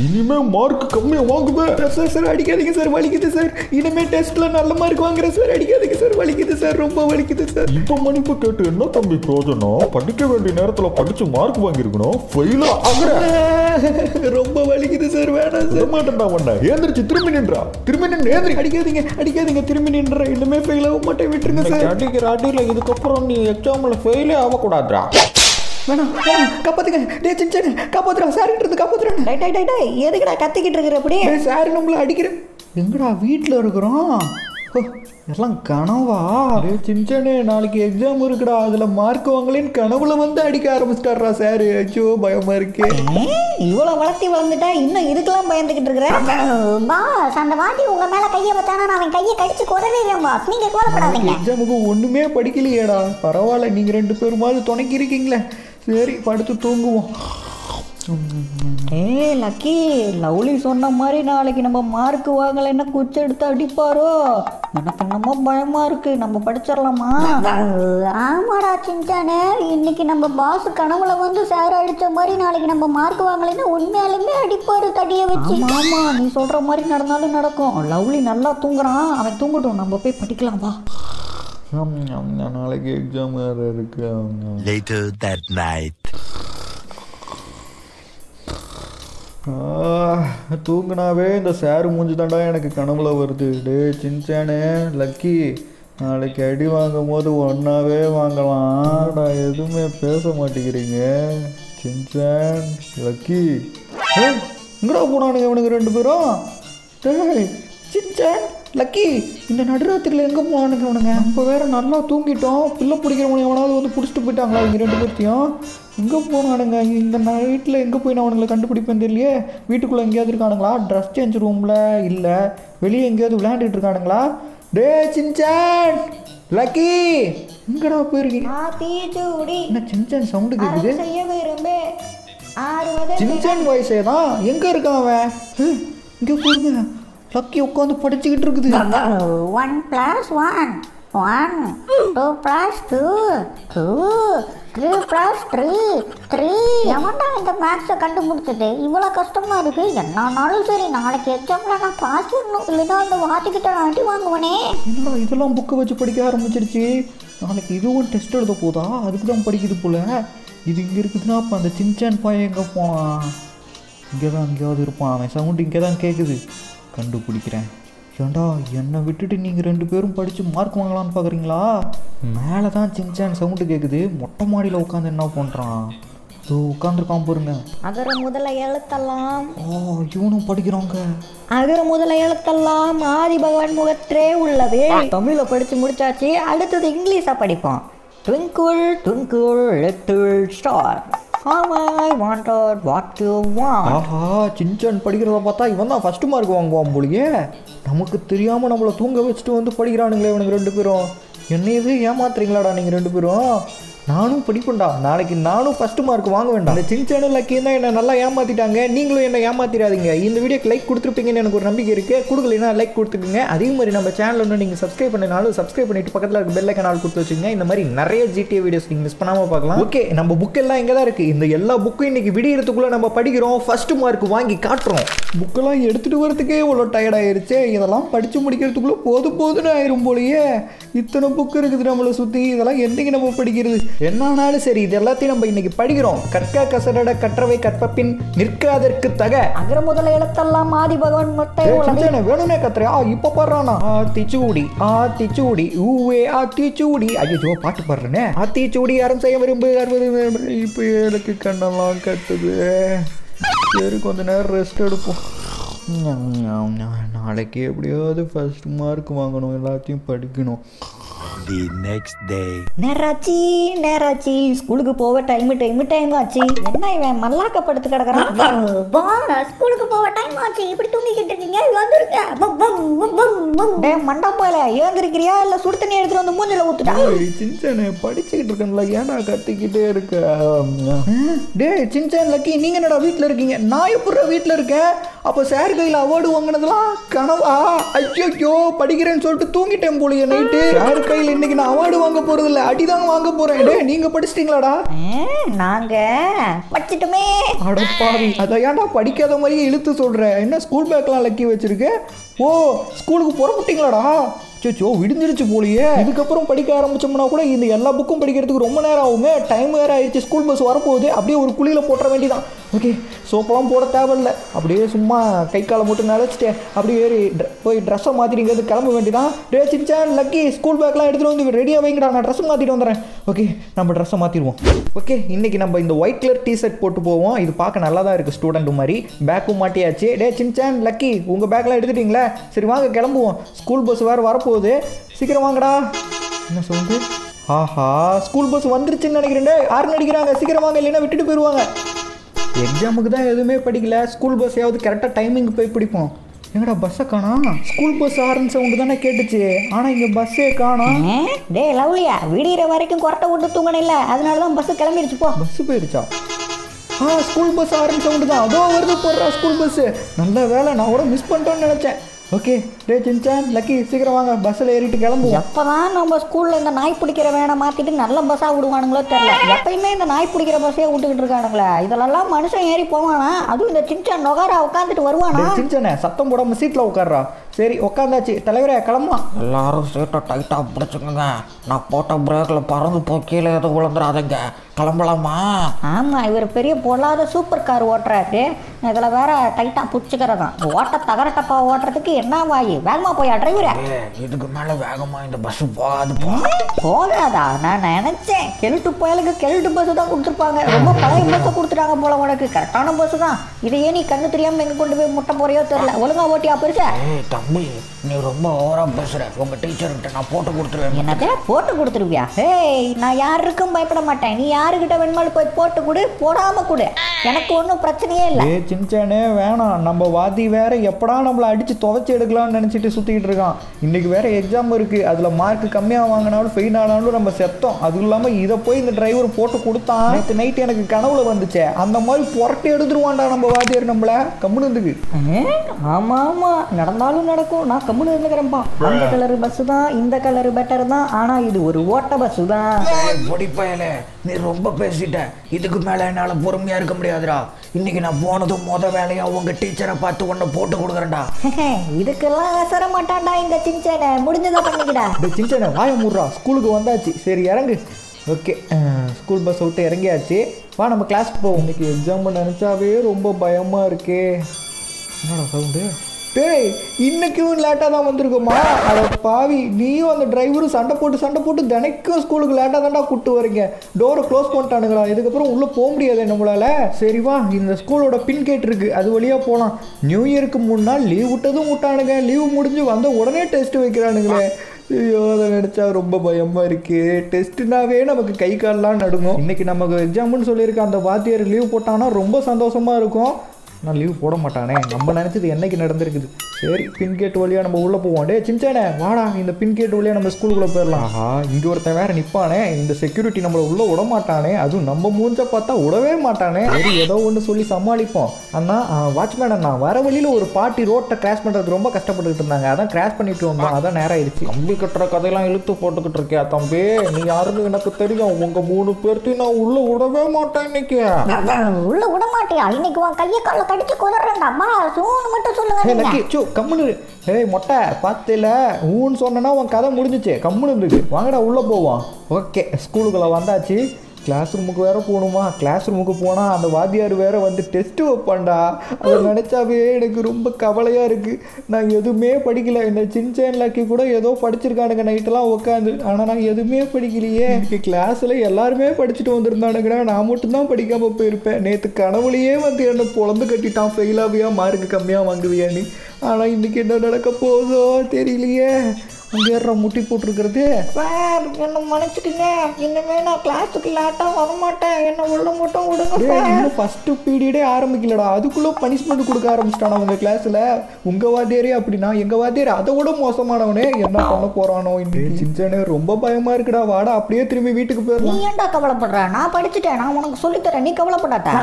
இனிமே மார்க் கம்மியா வாங்குவேன். சார் சார் அடிக்காதீங்க சார் வலிக்குது சார் இனிமே டெஸ்ட்ல நல்ல மார்க் வாங்குறேன் சார் அடிக்காதீங்க சார் வலிக்குது சார் ரொம்ப வலிக்குது சார் இப்ப மன்னிப்பு கேட்டு என்ன தம்பி பிரயோஜனம்? படிக்க வேண்டிய நேரத்துல படிச்சு மார்க் வாங்கியிருக்கணும். ஃபெயிலா ஆகுற ரொம்ப வலிக்குது சார் வேணாம் சார் மாட்டேன்டா உன்னை. ஏந்திரிச்சு திரும்பி நின்றா. திரும்பி நின்று ஏந்திரி. அடிக்காதீங்க அடிக்காதீங்க. திரும்பி நின்றேன் இனிமே ஃபெயில் ஆக மாட்டேன். விட்டுருங்க சார் அடிக்கிற அடியில் இதுக்கப்புறம் நீ எக்ஸாம்ல ஃபெயிலே ஆகக்கூடாதுடா. வேணாம் காப்பாத்துங்க. டே சின்ன காப்பாத்துறா சார் இருந்து காப்பாத்துறேன். டை டை டை டை எதுக்குடா கத்திக்கிட்டு இருக்கிற அப்படி சார் நம்மள அடிக்கிறேன். எங்கடா வீட்டில் இருக்கிறோம்? ஹோ, எல்லாம் கனவா? சின்சனே நாளைக்கு எக்ஸாம் இருக்குடா. அதில் மார்க் வாங்கலேன்னு கனவுல வந்து அடிக்க ஆரம்பிச்சிட்டாரா சார் ஐயோ பயமா இருக்கே. இவ்வளோ வளர்த்தி வளர்ந்துட்டா இன்னும் இதுக்கெல்லாம் பயந்துக்கிட்டு இருக்கிற? பாஸ் அந்த வாட்டி உங்க மேல கையை வச்சானா நான் அவன் கையை கடிச்சு குதறிடுறேன் பாஸ் நீங்க கவலைப்படாதீங்க. எக்ஸாமுக்கு ஒன்றுமே படிக்கலையேடா. பரவாயில்ல நீங்கள் ரெண்டு பேருமாவது துணைக்கி இருக்கீங்களே. சரி படுத்து தூங்குவோம். ஏ லக்கி லவ்லி சொன்ன மாதிரி நாளைக்கு நம்ம மார்க் வாங்கலைன்னா குச்சி எடுத்து அடிப்பாரோ? எனக்கு என்னமோ பயமா இருக்கு. நம்ம படிச்சிடலாமா? ஆமாடா சின்சானே இன்னைக்கு நம்ம பாஸ் கனவுல வந்து சார் அடிச்ச மாதிரி நாளைக்கு நம்ம மார்க் வாங்கலைன்னா உண்மையாலுமே அடிப்பாரு தடியை வச்சு. ஆமா நீ சொல்ற மாதிரி நடந்தாலும் நடக்கும். லவ்லி நல்லா தூங்குறான். அவன் தூங்கட்டும். நம்ம போய் படிக்கலாம் வா. நாளைக்கு எக்ஸாம் வேறு இருக்கு. That night. ஆ, தூங்குனாவே இந்த சாரு மூஞ்சி தாண்டா எனக்கு கனவுல வருது. டே சின்சானே லக்கி. நாளைக்கு அடி வாங்கும் போது ஒன்றாவே வாங்கலாம்டா எதுவுமே பேச மாட்டேங்கிறீங்க. Shinchan lucky. ஏய், எங்கடா போனானுங்க இவனுங்க ரெண்டு பேரும்? டேய் சின்சான். லக்கி இந்த நடுராத்திரியில் எங்கே போனானுங்க இவனுங்க நம்ம வேற நல்லா தூங்கிட்டோம். பிள்ளை பிடிக்கிறவனுங்க எவனாவது வந்து பிடிச்சிட்டு போயிட்டாங்களா? இவங்க ரெண்டு பேர்த்தையும். எங்கே போனானுங்க? இந்த நைட்டில் எங்கே போய் நான் அவனுங்களை கண்டுபிடிப்பேன் தெரியலையே. வீட்டுக்குள்ளே எங்கேயாவது இருக்கானுங்களா? ட்ரெஸ் சேஞ்ச் ரூமில் இல்லை. வெளியே எங்கேயாவது விளையாண்டுட்டு இருக்கானுங்களா? டே சின்சான்! லக்கி எங்கடா போயிருக்கீங்க? என்ன சின்சான் சவுண்டு கேட்குது சின்சான் வயசே தான் எங்கே இருக்கான் அவன்? இங்கே போயிருங்க. லக்கி உட்காந்து படிச்சுக்கிட்டு இருக்குது. One plus one one two plus two two three plus three three எவன்டா இந்த மேக்ஸை கண்டுபிடிச்சது? இவ்வளோ கஷ்டமா இருக்கு. என்னானாலும் சரி நாளைக்கு எக்ஸாம்ல நான் பாஸ் பண்ணணும். இல்லைன்னா அந்த வாத்திக்கிட்ட நான் அடி வாங்குவனே. என்னடா இதெல்லாம் புக்கு வச்சு படிக்க ஆரம்பிச்சிருச்சு நாளைக்கு இதுவும் டெஸ்ட் எழுத போதா? அதுக்கு தான் படிக்குது போல. இது இங்கே இருக்குதுன்னா அப்போ அந்த சின்சான் பையன் எங்கே போனான் இங்கே தான் எங்கேயாவது இருப்பான். அவன் சவுண்டு இங்கே தான் கேட்குது கண்டுபிடிக்கிறேன். ஏண்டா என்னை விட்டுட்டு நீங்கள் ரெண்டு பேரும் படித்து மார்க் வாங்கலாம்னு பார்க்குறீங்களா மேலே தான் சின்சான் சவுண்டு கேட்குது மொட்டை மாடியில் உட்காந்து என்ன பண்ணுறான் இதோ உட்காந்துருக்கான் பாருங்க. அகர முதல எழுத்தெல்லாம். ஓ இவனும் படிக்கிறாங்க அகர முதல எழுத்தெல்லாம் ஆதி பகவான் முகத்திலே உள்ளது. தமிழை படிச்சு முடிச்சாச்சு. அடுத்தது இங்கிலீஷை படிப்போம். Twinkle twinkle little star. How I wanted what ஆஹா சின்சான் படிக்கிறத பார்த்தா இவன் தான் ஃபஸ்ட்டு மார்க் வாங்குவான் போலியே. நமக்கு தெரியாமல் நம்மளை தூங்க வச்சுட்டு வந்து படிக்கிறானுங்களே இவனுக்கு ரெண்டு பேரும். என்னையவே ஏமாத்துறீங்களாடா நீங்கள் ரெண்டு பேரும்? நானும் படிப்பேன்டா நாளைக்கு நானும் ஃபஸ்ட்டு மார்க் வாங்க வேண்டாம். இந்த சின்சானும் லக்கியும் தான் என்னை நல்லா ஏமாற்றிட்டாங்க நீங்களும் என்னை ஏமாத்திடாதீங்க இந்த வீடியோக்கு லைக் கொடுத்துருப்பீங்கன்னு எனக்கு ஒரு நம்பிக்கை இருக்குது கொடுக்கலைன்னா லைக் கொடுத்துக்குங்க. அதே மாதிரி நம்ம சேனல் ஒன்று நீங்கள் சப்ஸ்கிரைப் பண்ணினாலும் சப்ஸ்கிரைப் பண்ணிட்டு பக்கத்தில் இருக்க பெல் ஐக்கனால் கொடுத்து வச்சுங்க இந்த மாதிரி நிறைய ஜிடிஏ வீடியோஸ் நீங்கள் மிஸ் பண்ணாமல் பார்க்கலாம். ஓகே நம்ம புக் எல்லாம் இங்கே தான் இருக்குது இந்த எல்லா புக்கும் இன்னைக்கு விடியறதுக்குள்ளே நம்ம படிக்கிறோம். ஃபர்ஸ்ட் மார்க் வாங்கி காட்டுறோம். புக்கெல்லாம் எடுத்துகிட்டு வரதுக்கே இவ்வளோ டயர்ட் இதெல்லாம் படித்து முடிக்கிறதுக்குள்ளே போது போதுன்னு ஆயிரும் போலயே. இத்தனை புக் இருக்குது நம்மளை சுற்றி இதெல்லாம் என்னைக்கு நம்ம படிக்கிறது? என்னானாலும் சரி இது எல்லாத்தையும் நம்ம இன்னைக்கு படிக்கிறோம். கற்க கசடட கற்றவை கற்பப்பின் நிற்காதற்கு தக. அகர முதல எழுத்தெல்லாம் ஆதி பகவான் சின்சானே, வேணும்னே கத்துறியா? இப்ப பாடுறானா? ஆத்திச்சூடி ஆத்திச்சூடி ஊவே ஆத்திச்சூடி ஐயோ பாட்டு பாடுறேனே. ஆத்திச்சூடி அறம் செய்ய விரும்பு அறுபது. இப்ப எனக்கு கண்ணெல்லாம் கட்டுது. சரி கொஞ்ச நேரம் ரெஸ்ட் எடுப்போம். நாளைக்கு எப்படியாவது ஃபர்ஸ்ட் மார்க் வாங்கணும் எல்லாத்தையும் படிக்கணும். The next day. நேராச்சி நேராச்சி. ஸ்கூலுக்கு போக டைம் டைம் டைம் ஆச்சு. என்ன இவன் மல்லாக்க படுத்து கிடக்குறான் பாஸ் ஸ்கூலுக்கு போக டைம் ஆச்சு. இப்படி தூங்கிக்கிட்டு இருக்கீங்க? வந்துருங்க பம். டே மண்டப்பால ஏந்திருக்கிறியா இல்ல சுடு தண்ணி எடுத்துட்டு வந்து மூஞ்சில ஊத்துட்டா சின்சானே படிச்சுக்கிட்டு இருக்கேன்ல. ஏன்டா கத்திக்கிட்டே இருக்க? டேய் சின்சான் லக்கி நீங்க என்னடா வீட்டில் இருக்கீங்க? நான் எப்படி வீட்டில் இருக்கேன்? அப்போ சார் கையில் அவார்டு வாங்கினதெல்லாம் கனவா? ஐயோ படிக்கிறேன்னு சொல்லிட்டு தூங்கிட்டேன் போலியே நைட்டு சாருக்கு ஃபெயில் இன்னைக்கு நான் அவார்டு வாங்க போறது இல்ல அடிதான் வாங்க போறேன். டேய் நீங்க படிச்சிட்டீங்களாடா? நாங்கள் படிச்சிட்டுமே. அடப்பாவி அதை ஏன்டா படிக்காத மாதிரியே இழுத்து சொல்ற? என்ன ஸ்கூல் பேக்லாம் லக்கி வச்சிருக்க? ஓ ஸ்கூலுக்கு புறப்பட்டீங்களாடா? சோ விடிஞ்சிருச்சு போலியே. இதுக்கப்புறம் படிக்க ஆரம்பிச்சோம்னா கூட இந்த எல்லா புக்கும் படிக்கிறதுக்கு ரொம்ப நேரம் ஆகுமே டைம் வேற ஆயிடுச்சு. ஸ்கூல் பஸ் வரப்போகுது. அப்படியே ஒரு குழியில் போட்டுற வேண்டியதான் ஓகே சோப்பெல்லாம் போட தேவையில்ல. அப்படியே சும்மா கை காலை மட்டும் நினச்சிட்டு அப்படியே ஏறி போய் ட்ரெஸ்ஸை மாற்றிட்டு கிளம்ப வேண்டியதான் டே சின்சான் லக்கி ஸ்கூல் பேக்லாம் எடுத்துகிட்டு வந்து ரெடியாக வைங்கடா. நான் ட்ரெஸ் மாற்றிட்டு வந்துடுறேன் ஓகே நம்ம ட்ரெஸ்ஸை மாற்றிடுவோம் ஓகே இன்னைக்கு நம்ம இந்த ஒயிட் கலர் டிஷர்ட் போட்டு போவோம். இது பார்க்க நல்லா தான் இருக்குது ஸ்டூடெண்ட் மாதிரி பேக்கும் மாட்டியாச்சு. டே சின்சான் லக்கி உங்கள் பேக்லாம் எடுத்துட்டீங்களே? சரி வாங்க கிளம்புவோம். ஸ்கூல் பஸ் வேறு வரப்போ வரப்போகுது சீக்கிரம் வாங்கடா. என்ன சொல்லுது ஆஹா ஸ்கூல் பஸ் வந்துருச்சுன்னு நினைக்கிறேன் ஆறு அடிக்கிறாங்க? சீக்கிரம் வாங்க இல்லைன்னா விட்டுட்டு போயிடுவாங்க எக்ஸாமுக்கு தான் எதுவுமே படிக்கல. ஸ்கூல் பஸ்ஸையாவது கரெக்டாக டைமிங் போய் பிடிப்போம். எங்கடா பஸ்ஸை காணோம்? ஸ்கூல் பஸ் ஆரன் சவுண்டு தானே கேட்டுச்சு. ஆனால் இங்கே பஸ்ஸே காணோம். டே லவ்லியா? விடிகிற வரைக்கும் கொரட்டை விட்டு தூங்கணில்ல அதனால தான் பஸ்ஸு கிளம்பிடுச்சு போ. பஸ் போயிடுச்சா ஆ ஸ்கூல் பஸ் ஆரன் சவுண்டு தான். அதோ வருது போடுறா ஸ்கூல் பஸ்ஸு நல்ல வேலை. நான் கூட மிஸ் பண்ணிட்டோன்னு நினச்சேன். ஓகே. டே சின்சான் லக்கி சீக்கிரம் வாங்க. பஸ்ஸில் ஏறிட்டு கிளம்புவோம். எப்பதான் நம்ம ஸ்கூல்ல இந்த நாய் பிடிக்கிற வேனை மாத்திட்டு நல்ல பஸ்ஸா விடுவானுங்களோ தெரியல. எப்பயுமே இந்த நாய் பிடிக்கிற பஸ்ஸே விட்டுக்கிட்டு இருக்கானுங்களே. இதெல்லாம் மனுஷன் ஏறி போவானா? அதுவும் இந்த சின்ன நொகாரா உட்காந்துட்டு வருவானா? சின்சானே சத்தம் போடாமல் சீட்டில் உட்கார்றா. சரி உட்காந்தாச்சு தலைவரே கிளம்பலாம் எல்லாரும் சீட்டை டைட்டாக பிடிச்சுக்கோங்க. நான் போட்ட பிரேக்கில் பறந்து போய் கீழே எதுவும் விழுந்துடாதீங்க. கிளம்பலாமா? ஆமா இவர் பெரிய பொல்லாத சூப்பர் கார் ஓட்டுறாரு. இதுல வேற டைட்டா பிடிச்சிக்கிறதான் ஓட்ட தகரட்டப்பா ஓட்டுறதுக்கு என்ன வாயி? வேகமா போயா டிரைவரே இதுக்கு மேலே வேகமாக இந்த பஸ் போகாது போ போகாதா? நான் நினைச்சேன். கெல்ட்டு புயலுக்கு கெல்ட்டு பஸ் தான் கொடுத்துருப்பாங்க. ரொம்ப பழைய பஸ்ஸை கொடுத்துட்டாங்க போல உனக்கு. கரெக்டான பஸ் தான். இதையே நீ கண்ணு தெரியாம எங்க கொண்டு போய் முட்டை போறியோ தெரியல. ஒழுங்கா ஓட்டியா பெருசா? தம்பி நீ ரொம்ப ஓவரா பேசுற. உங்கள் டீச்சர்கிட்ட நான் போட்டு கொடுத்துருவேன். என்னது? போட்டு கொடுத்துருவியா? ஏய் நான் யாருக்கும் பயப்பட மாட்டேன். நீ யாருக்கிட்ட வேணுமாலும் போய் போட்டு கொடு போடாம கொடு. எனக்கு ஒன்றும் பிரச்சனையே இல்லை. ஏ சின்சானே வேணாம். நம்ம வாதி வேற எப்படா நம்மளை அடிச்சு துவைச்சி எடுக்கலாம்னு நினச்சிட்டு சுற்றிக்கிட்டு இருக்கான். இன்னைக்கு வேற எக்ஸாம் இருக்கு. அதில் மார்க் கம்மியாக வாங்கினாலும் ஃபெயில் ஆனாலும் நம்ம செத்தோம். அதுவும் இல்லாமல் இதை போய் இந்த டிரைவர் போட்டு கொடுத்தான். நேற்று நைட் எனக்கு கனவுல வந்துச்சே. அந்த மாதிரி புரட்டி எடுத்துருவான்டா நம்ம வாத்தியார் நம்மள. கம்முனுந்துக்கு ஆமா ஆமா. நடந்தாலும் நடக்கும். நான் கம்முன்னு இருந்துக்கிறேன்ப்பா அந்த கலர் பஸ் தான். இந்த கலர் பெட்டர் தான். ஆனா இது ஒரு ஓட்ட பஸ் தான். பொடிப்பயல நீ ரொம்ப பேசிட்ட. இதுக்கு மேலே என்னால் பொறுமையாக இருக்க முடியாதுடா இன்னைக்கு நான் போனதும் முத வேலையாக உங்கள் டீச்சரை பார்த்து ஒன்று போட்டு கொடுக்குறேன்டா. இதுக்கெல்லாம் அசர மாட்டான்டா இந்த சின்சேனை. முடிஞ்சதை பண்ணிக்கிடா. இந்த சின்சானே வாய மூடுறா. ஸ்கூலுக்கு வந்தாச்சு. சரி இறங்கு. ஓகே ஸ்கூல் பஸ் விட்டு இறங்கியாச்சு. வா நம்ம கிளாஸ்க்கு போவோம். இன்னைக்கு எக்ஸாம் நினச்சாவே ரொம்ப பயமாக இருக்கே. என்னடா சவுண்டு டேய் இன்னைக்கும் லேட்டாக தான் வந்திருக்கோமா அட பாவி நீயும் அந்த டிரைவரும் சண்டை போட்டு சண்டை போட்டு தினைக்கும் ஸ்கூலுக்கு லேட்டாக தான்டா கூப்பிட்டு வரீங்க டோரை க்ளோஸ் பண்ணிட்டானுங்களா இதுக்கப்புறம் உள்ளே போக முடியாது நம்மளால. சரிவா இந்த ஸ்கூலோட பின் கேட் இருக்கு. அது வழியாக போகலாம் நியூ இயருக்கு மூணு நாள் லீவ் விட்டதும் விட்டானுங்க. லீவ் முடிஞ்சு வந்த உடனே டெஸ்ட் வைக்கிறானுங்களே. ஐயோ அதை நினச்சா ரொம்ப பயமாக இருக்குது டெஸ்ட்டுனாவே நமக்கு கை கால்லாம் நடுங்கும். இன்னைக்கு நமக்கு எக்ஸாம்னு சொல்லியிருக்க அந்த வாத்தியார் லீவ் போட்டானா ரொம்ப சந்தோஷமாக இருக்கும். நான் லீவ் போட மாட்டானே. நம்ம நினச்சது என்னைக்கு நடந்திருக்குது? சரி பின் கேட் வழியாக நம்ம உள்ளே போவோம். டே சின்சானே வாடா இந்த பின் கேட் வழியாக நம்ம ஸ்கூலுக்குள்ளே போயிடலாம். ஆஹா இங்கே ஒருத்தன் வேற நிற்பானே இந்த செக்யூரிட்டி நம்மளை உள்ளே விட மாட்டானே. அதுவும் நம்ம மூஞ்ச பார்த்தா விடவே மாட்டானே. சரி ஏதோ ஒன்று சொல்லி சமாளிப்போம். அண்ணா வாட்ச்மேன் அண்ணா வர வழியில் ஒரு பாட்டி ரோட்டை கிராஸ் பண்ணுறதுக்கு ரொம்ப கஷ்டப்பட்டுக்கிட்டு இருந்தாங்க. அதான் கிராஸ் பண்ணிட்டு வந்தோம். அதான் நேரம் ஆயிடுச்சு. கம்பி கட்டுற கதையெல்லாம் இழுத்து போட்டுக்கிட்டு இருக்கியா தம்பி? நீ யாருன்னு எனக்கு தெரியும். உங்க மூணு பேர்த்தையும் நான் உள்ள விடவே மாட்டேன் இன்னைக்கு. உள்ள விட மாட்டியா இன்னைக்கு உன் கையை கால கடிச்சு குதறேன்டா அம்மா. சூன்னு மட்டும் சொல்லுங்க லக்கி சோ கம்முனு. ஏய் மொட்டை பார்த்துல ஊன்னு சொன்னனா உன் கதை முடிஞ்சிச்சு. கம்முனு இருந்துக்கு. வாங்கடா உள்ளே போவோம். ஓகே ஸ்கூலுக்குள்ளே வந்தாச்சு. கிளாஸ் ரூமுக்கு வேற போகணுமா? கிளாஸ் ரூமுக்கு போனால் அந்த வாத்தியார் வேற வந்து டெஸ்ட்டு வைப்பான்டா. அதை நினச்சாவே எனக்கு ரொம்ப கவலையாக இருக்குது நான் எதுவுமே படிக்கல. இந்த சின்சேன் லக்கி கூட ஏதோ படிச்சிருக்கானுங்க நைட்டெல்லாம் உட்காந்து ஆனால் நான் எதுவுமே படிக்கலையே. எனக்கு கிளாஸில் எல்லாருமே படிச்சுட்டு வந்திருந்தானுங்கடா. நான் மட்டும்தான் படிக்காமல் போயிருப்பேன். நேற்று கனவுலையே வந்து என்னை பொழந்து கட்டிட்டான். ஃபெயிலாவியா மார்க் கம்மியாக வாங்குவியான்னு. ஆனால் இன்னைக்கு என்ன நடக்க போதோ தெரியலையே. அங்கே ஏற முட்டி போட்டிருக்கிறது. சார் என்ன மன்னிச்சுடுங்க. இனிமே நான் கிளாஸுக்கு லேட்டாக வர மாட்டேன் என்ன உள்ள மட்டும் விடுங்க இன்னும் ஃபஸ்ட்டு பீரியடே ஆரம்பிக்கலடா. அதுக்குள்ளே பனிஷ்மெண்ட் கொடுக்க ஆரம்பிச்சிட்டானா உங்கள் கிளாஸில் உங்கள் வாத்தியாரே அப்படின்னா எங்கள் வாத்தியார்? அதை விட மோசமானவனே. என்ன பண்ண போகிறானோ இன்னைக்கு? சின்சனே ரொம்ப பயமாக இருக்குடா. வாடா அப்படியே திரும்பி வீட்டுக்கு நீ போயிடலாம் ஏன்டா கவலைப்படுற? நான் படிச்சுட்டேன். நான் உனக்கு சொல்லித்தரேன். நீ கவலைப்படாத.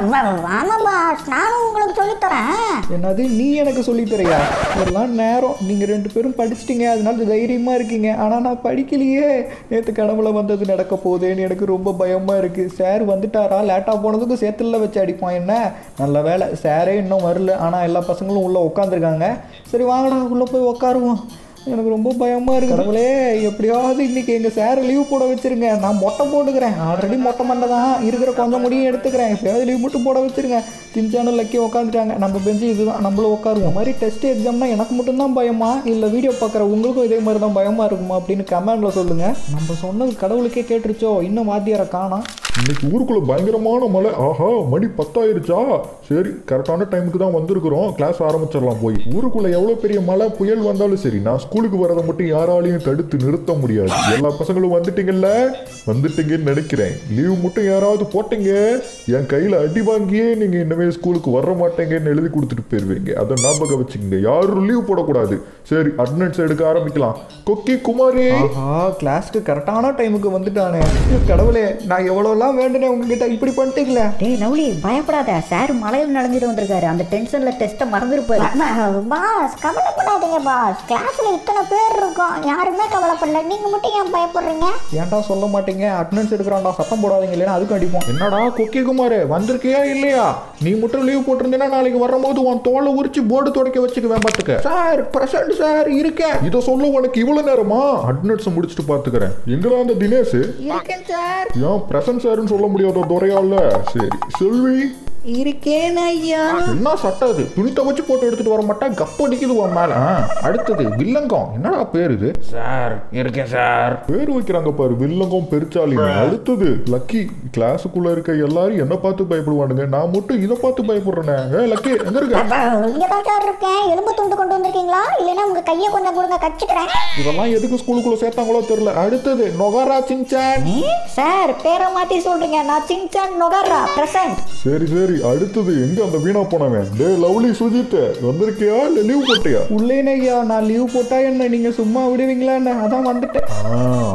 ஆமா பாஸ் நானும் உங்களுக்கு சொல்லித்தரேன். என்னது? நீ எனக்கு சொல்லித் தரையா இதெல்லாம் நேரம். நீங்கள் ரெண்டு பேரும் படிச்சிட்டீங்க. அதனால தைரியமா தைரியமாக இருக்கீங்க. ஆனால் நான் படிக்கலையே. நேற்று கடவுளை வந்தது நடக்க போகுதேன்னு எனக்கு ரொம்ப பயமாக இருக்குது சார் வந்துட்டாரா? லேட்டாக போனதுக்கு சேத்துல வச்சு அடிப்பான் என்ன? நல்ல வேலை சாரே இன்னும் வரல. ஆனால் எல்லா பசங்களும் உள்ளே உட்காந்துருக்காங்க சரி வாங்கடா. உள்ளே போய் உட்காருவோம். எனக்கு ரொம்ப பயமாக இருக்கு கடவுளே எப்படியாவது இன்னைக்கு எங்கள் சார் லீவ் போட வச்சிருங்க. நான் மொட்டை போட்டுக்கிறேன். ஆல்ரெடி மொட்டை மண்டை தான் இருக்கிற கொஞ்சம் முடியும் எடுத்துக்கிறேன். எப்படியாவது லீவ் மட்டும் போட வச்சிருங்க. சின்சானும் லக்கி உட்காந்துட்டாங்க நம்ம பெஞ்சு இதுதான் நம்மளும் உட்காருவோம் மாதிரி டெஸ்ட் எக்ஸாம்னா எனக்கு மட்டும்தான் பயமா? இல்லை வீடியோ பார்க்குற உங்களுக்கும் இதே மாதிரி தான் பயமாக இருக்குமா? அப்படின்னு கமெண்டில் சொல்லுங்கள் நம்ம சொன்னது கடவுளுக்கே கேட்டுருச்சோ? இன்னும் வாத்தியாரை காணோம். இன்னைக்கு ஊருக்குள்ள பயங்கரமான மழை. ஆஹா மணி பத்தாயிருச்சா? சரி கரெக்டான டைமுக்கு தான் வந்திருக்கிறோம். கிளாஸ் ஆரம்பிச்சிடலாம் போய். ஊருக்குள்ள எவ்வளவு பெரிய மழை புயல் வந்தாலும் சரி நான் ஸ்கூலுக்கு வரதை மட்டும் யாராலையும் தடுத்து நிறுத்த முடியாது. எல்லா பசங்களும் வந்துட்டீங்கல்ல? வந்துட்டீங்கன்னு நினைக்கிறேன். லீவ் மட்டும் யாராவது போட்டீங்க? என் கையில அடி வாங்கியே நீங்க இனிமே ஸ்கூலுக்கு வர மாட்டேங்கன்னு எழுதி கொடுத்துட்டு போயிருவீங்க. அதை ஞாபகம் வச்சுக்கோங்க. யாரும் லீவ் போடக்கூடாது. சரி அட்டண்டன்ஸ் எடுக்க ஆரம்பிக்கலாம். கொக்கி குமாரி! ஆஹா கிளாஸ்க்கு கரெக்டான டைமுக்கு வந்துட்டானே. கடவுளே நான் எவ்வளோலாம் வேண்டுனேன் உங்ககிட்ட இப்படி பண்ணிட்டீங்களே? டேய் லவ்லி பயப்படாத. சார் மலையில் நனைஞ்சிட்டு வந்திருக்காரு. அந்த டென்ஷனில் டெஸ்ட்டை மறந்துருப்பாரு பாஸ் கவலைப்படாதீங்க பாஸ் கிளாஸ்ல இத்தனை பேர் இருக்கோம். யாருமே கவலைப்படல. நீங்க மட்டும் ஏன் பயப்படுறீங்க? ஏன்டா சொல்ல மாட்டீங்க? அட்டண்டன்ஸ் எடுக்கிறான்டா. சத்தம் போடாதீங்க. இல்லைன்னா அதுக்கும் அடிப்போம். என்னடா கொக்கி குமார்? வந்திருக்கியா இல்லையா? நீ மட்டும் லீவ் போட்டிருந்தேன்னா நாளைக்கு வரும்போது உன் தோலை உரிச்சு போர்டு துடைக்க வச்சுக்குவேன் பார்த்துக்க சார் பிரசன்ட் சார் இருக்கேன். இதை சொல்ல உனக்கு இவ்வளவு நேரமா? அட்டண்டன்ஸ் முடிச்சுட்டு பாத்துக்கிறேன். எங்கடா அந்த தினேஷ்? இருக்கேன் சார் ஏன் பிரசன்ட் சார்னு சொல்ல முடியாத துறையால? சரி செல்வி. இருக்கேன் ஐயா என்ன சட்டம் அது? துணி துவச்சு போட்டு எடுத்துட்டு வர மாட்டா? கப்பு அடிக்குது உன் மேல. அடுத்தது வில்லங்கம். என்னடா பேர் இது? சார் இருக்கேன் சார். பேர் வைக்கிறாங்க பாரு வில்லங்கம் பெருச்சாலின்னு. அடுத்தது லக்கி கிளாஸுக்குள்ள இருக்க எல்லாரும் என்ன பார்த்து பயப்படுவானுங்க. நான் மட்டும் இதை பார்த்து பயப்படுறேனே. ஏ லக்கி எங்க இருக்க? இங்க தான் சார் இருக்கேன். எலும்பு துண்டு கொண்டு வந்திருக்கீங்களா? இல்லைன்னா உங்க கையை கொஞ்சம் கொடுங்க கச்சிக்கிறேன் இதெல்லாம் எதுக்கு ஸ்கூலுக்குள்ள சேர்த்தாங்களோ தெரியல. அடுத்தது நொகாரா சின்சான். சார் பேரை மாற்றி சொல்கிறீங்க நான் சின்சான் நொகர்ரா ப்ரெசன்ட் சரி சரி. அடுத்தது எங்க அந்த வீணா போனவன்? டே லவ்லி சுஜித் வந்திருக்கியா இல்ல லீவ் போட்டியா? உள்ளேனே ஐயா நான் லீவ் போட்டா என்ன? நீங்க சும்மா விடுவீங்களா என்ன? அதான் வந்துட்டேன்.